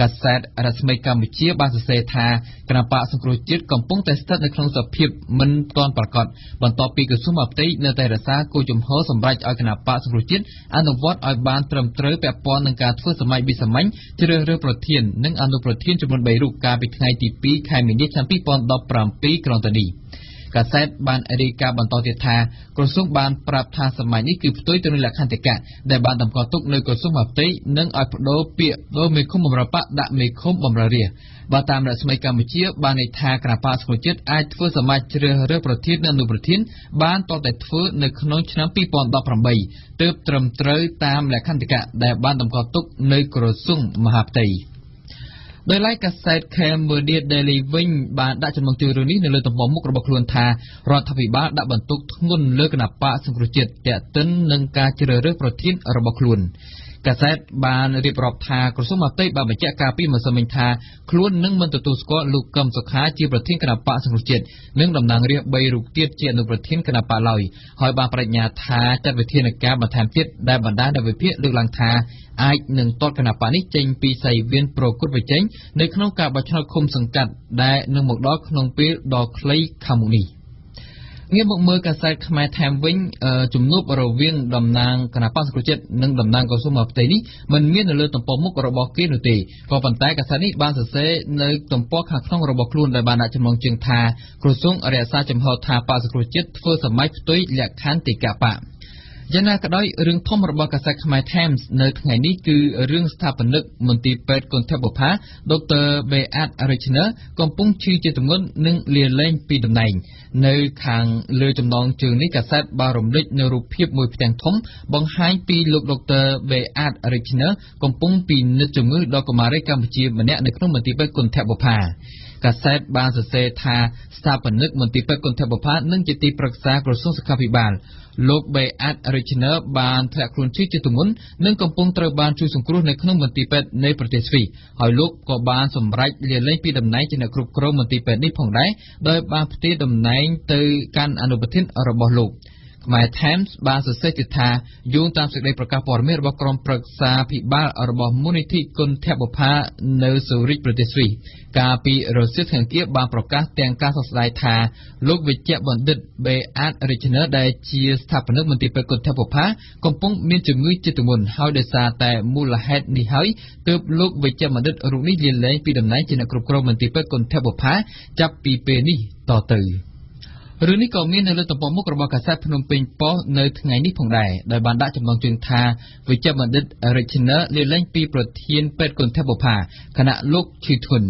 កាសែតរស្មីកម្ពុជាបានសរសេរថាគណៈបកសង្គ្រោះជាតិកំពុងតែស្ថិតនៅក្នុងសភាពមិនទាន់ប្រាកដបន្ទាប់ពីក្រសួងមហាផ្ទៃនៅតែរក្សាគោលជំហរសម្រាប់ឲ្យគណៈបកសង្គ្រោះជាតិអនុវត្តឲ្យបានត្រឹមត្រូវពាក់ព័ន្ធនឹងការធ្វើសម័យវិសាមញ្ញជ្រើសរើសប្រធាននិងអនុប្រធានចំនួន3រូបកាលពីថ្ងៃទី2ខែមីនាឆ្នាំ2017ក្រោយទៅនេះ កាសែតបានរាយការណ៍បន្តទៀតថាក្រសួងបានប្រាប់ថាសម័យនេះគឺផ្ទុយទៅនឹងលក្ខន្តិកៈដែលបានតម្កល់ទុកនៅក្រសួងមហាផ្ទៃនិងឲ្យបដូរពាក្យដូរមេឃុំបំរើបកដាក់មេឃុំបំរើរាជបើតាមរស្មីកម្ពុជាបានន័យថាគណៈបកសង្គ្រោះជាតិអាចធ្វើសមាជជ្រើសរើសប្រធាននិងអនុប្រធានបានតតែធ្វើនៅក្នុងឆ្នាំ2018ទើបត្រឹមត្រូវតាមលក្ខន្តិកៈដែលបានតម្កល់ទុកនៅក្រសួងមហាផ្ទៃ។ ដោយឡែកកាសែត Cambodia Daily វិញបានដាក់ចំណងជើងរឿងនេះនៅលើទំព័រមុខរបស់ខ្លួនថារដ្ឋាភិបាលដាក់បន្ទុកធ្ងន់លើគណៈបកសង្គ្រោះជាតិទាក់ទិននឹងការជ្រើសរើសប្រធានរបស់ខ្លួន កាសែតបានរៀបរាប់ថាក្រសួងមហាផ្ទៃបានបញ្ជាក់ការពីម្សិលមិញថាខ្លួននឹងមិនទទួលស្គាល់លោកកឹមសុខាជាប្រធានគណៈបកសង្គ្រោះជាតិនិងតំណាងរាស្ត្រ3រូបទៀតជាអនុប្រធានគណៈបកឡើយហើយបានបញ្ញាថាចាត់វិធានការបន្ថែមទៀតដែលបណ្ដាលដោយវិភាគលើកឡើងថាអាចនឹងទាត់គណៈបកនេះចេញពីសៃវៀនប្រគល់ប្រជែងនៅក្នុងការបោះឆ្នោតឃុំសង្កាត់ដែលនឹងមកដល់ក្នុងពេលដ៏ខ្លីខាងមុខនេះ ងាកមកមើលកាសែតខ្មែរថែមវិញជំនួបរវាងតំណាងគណៈបក្សសង្គ្រោះជាតិនិងតំណាងក្រសួងមហាផ្ទៃនេះមិនមាននៅលើទំព័រមុខរបស់គេនោះទេក៏ប៉ុន្តែកាសែតនេះបានសរសេរនៅទំព័រខាងក្នុងរបស់ខ្លួនដែលបានដាក់ចំណងជើងថាក្រសួងរក្សាចំហថាបក្សសង្គ្រោះជាតិធ្វើសម័យផ្ទុយលក្ខន្តិកៈបក យ៉ាងណាក៏ដោយរឿងធំរបស់កាសែតខ្មែរ Times នៅថ្ងៃនេះគឺរឿងស្ថាបនិកមន្ទីរពេទ្យគុណធបុផាដុកទ័រ Beat Richner កំពុងឈឺជាទម្ងន់និងលាលែងពីតំណែង នៅខាងលើចំណងជើងនេះកាសែតបានរំលេចនៅរូបភាពមួយផ្ទាំងធំ បង្ហាញពីលោកដុកទ័រ Beat Richner កំពុងពិនិត្យជំងឺដល់កុមារីកម្ពុជាម្នាក់នៅក្នុងមន្ទីរពេទ្យគុណធបុផា កាសែតបានសរសេរថាស្ថាបនិកមន្ទីរពេទ្យគុណធបុផានិងជាទីប្រឹក្សាក្រសួងសុខាភិបាលលោកបេអាតរីឈ្នើបានធ្លាក់ខ្លួនជិះជាទម្ងន់និងកំពុងត្រូវបានជួយសង្គ្រោះនៅក្នុងមន្ទីរពេទ្យនៃប្រទេសស្វីសហើយលោកក៏បានសម្រេចលាលែងពីតំណែងជាអ្នកគ្រប់គ្រងមន្ទីរពេទ្យនេះផងដែរដោយបានផ្ទេរតំណែងទៅកាន់អនុប្រធានរបស់លោក ខ្មែរ Times បានសរសេរទៀតថាយោងតាមសេចក្តីប្រកាសព័ត៌មានរបស់ក្រុមប្រឹក្សាភិបាលរបស់មូលនិធិគុណធបុផានៅស៊ូរិកប្រទេសស្វីសកាលពីរសៀលថ្ងៃគៀបានប្រកាសទាំងការសោកស្ដាយថាលោកវិជ្ជបណ្ឌិត Beat Richner ដែលជាស្ថាបនិកមន្ទីរពេទ្យគុណធបុផាកំពុងមានជំងឺជាទម្ងន់ហើយដោយសារតែមូលហេតុនេះហើយទើបលោកវិជ្ជបណ្ឌិតរូបនេះលាលែងពីតំណែងជាអ្នកគ្រប់គ្រងមន្ទីរពេទ្យគុណធបុផាចាប់ពីពេលនេះតទៅ។ រឿងនេះក៏មាននៅលើទំព័រមុខរបស់កាសែតភ្នំពេញប៉ុស្តិ៍នៅថ្ងៃនេះផងដែរដោយបានដាក់ចំណងជើងថាវិជ្ជបណ្ឌិត Richner លាលែងពីប្រធានពេទ្យគុណធបុផាគណៈលោកឈីធុន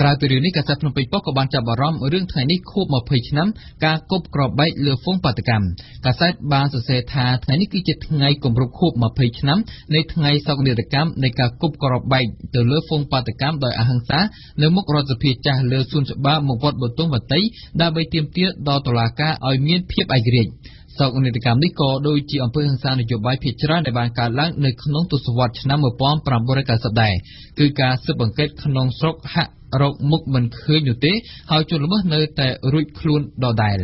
ក្រៅពីរឿងនេះកាសែតភ្នំពេញប៉ុស្តិ៍ក៏បានចាប់អារម្មណ៍រឿងថ្ងៃនេះខួប20ឆ្នាំការគប់ក្របបែកលើហ្វូងបាតកម្មកាសែតបានសរសេរថាថ្ងៃនេះគឺជាថ្ងៃគម្រប់ខួប20ឆ្នាំនៃថ្ងៃសោកនាដកម្មនៃការគប់ក្របបែកទៅលើហ្វូងបាតកម្មដោយអហិង្សានៅមុខរដ្ឋសភាចាស់លើសួនច្បារមកវត្តបទុមវតីដើម្បីទាមទារដល់តុលាការឲ្យមានភាពឯករាជ្យ សោកនាដកម្មនេះក៏ដូចជាអំពើហិង្សានយោបាយភាគច្រើនដែលបានកើតឡើងនៅក្នុងទសវត្សរ៍ឆ្នាំ1990ដែរគឺការស៊ើបអង្កេតក្នុងស្រុកហាក់រកមុខមិនឃើញនោះទេ ហើយជនល្មើសនៅតែរួចខ្លួនដដែល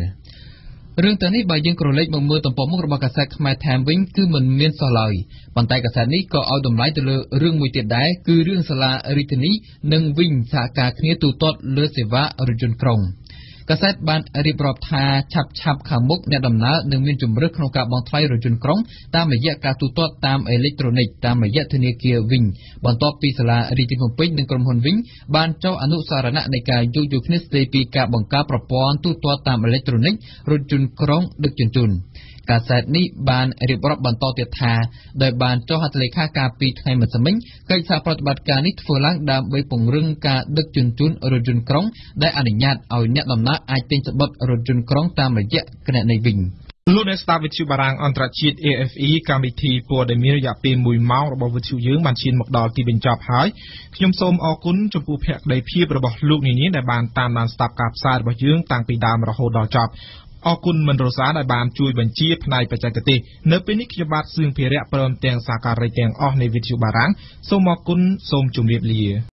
រឿងទាំងនេះបើយើងក្រឡេកមកមើលទំព័រមុខរបស់កាសែតខ្មែរថែមវិញគឺមិនមានសោះឡើយប៉ុន្តែកាសែតនេះក៏ឲ្យតម្លៃទៅលើរឿងមួយទៀតដែរគឺរឿងសាលារាជធានីនិងវិញសហការគ្នាទូទាត់លើសេវារថយន្តក្រុង កាសែតបានរៀបរាប់ថាឆាប់ឆាប់ខាងមុខអ្នកដំណើរនឹងមានជំរឿនក្នុងការបង់ថ្លៃរថយន្តក្រុងតាមរយៈការទូទាត់តាមអេឡិចត្រូនិកតាមរយៈធនាគារវិញបន្ទាប់ពីសាលារាជធានីភ្នំពេញនិងក្រុមហ៊ុនវិញបានចុះអនុស្សរណៈនៃការយោគយល់គ្នាស្តីពីការបង្កើតប្រព័ន្ធទូទាត់តាមអេឡិចត្រូនិករថយន្តក្រុងដឹកជញ្ជូន កាសែតនេះបានរៀបរាប់បន្តទៀតថាដោយបានចុះហត្ថលេខាកាលពីថ្ងៃម្សិលមិញកិច្ចសហប្រតិបត្តិការនេះធ្វើឡើងដើម្បីពង្រឹងការដឹកជញ្ជូនរថយន្តក្រុងដែលអនុញ្ញាតឲ្យអ្នកដំណើរអាចទិញសំបុត្ររថយន្តក្រុងតាមរយៈគណនីវិញលោកអ្នកស្ដាប់វិទ្យុបារាំងអន្តរជាតិ AFE កម្មវិធីព័ត៌មានរយៈពេល1ម៉ោងរបស់វិទ្យុយើងបានឈានមកដល់ទីបញ្ចប់ហើយខ្ញុំសូមអរគុណចំពោះភក្ដីភាពរបស់លោកនាងដែលបានតាមដានស្ដាប់ការផ្សាយរបស់យើងតាំងពីដើមរហូតដល់ចប់ អរគុណមិនរសាដែលបានជួយបញ្ជាផ្នែកបច្ចេកទេសនៅពេលនេះខ្ញុំបាទសឿងភិរៈព្រមទាំងសាការីទាំងអស់នៃវិទ្យុបារាំងសូមអរគុណសូមជម្រាបលា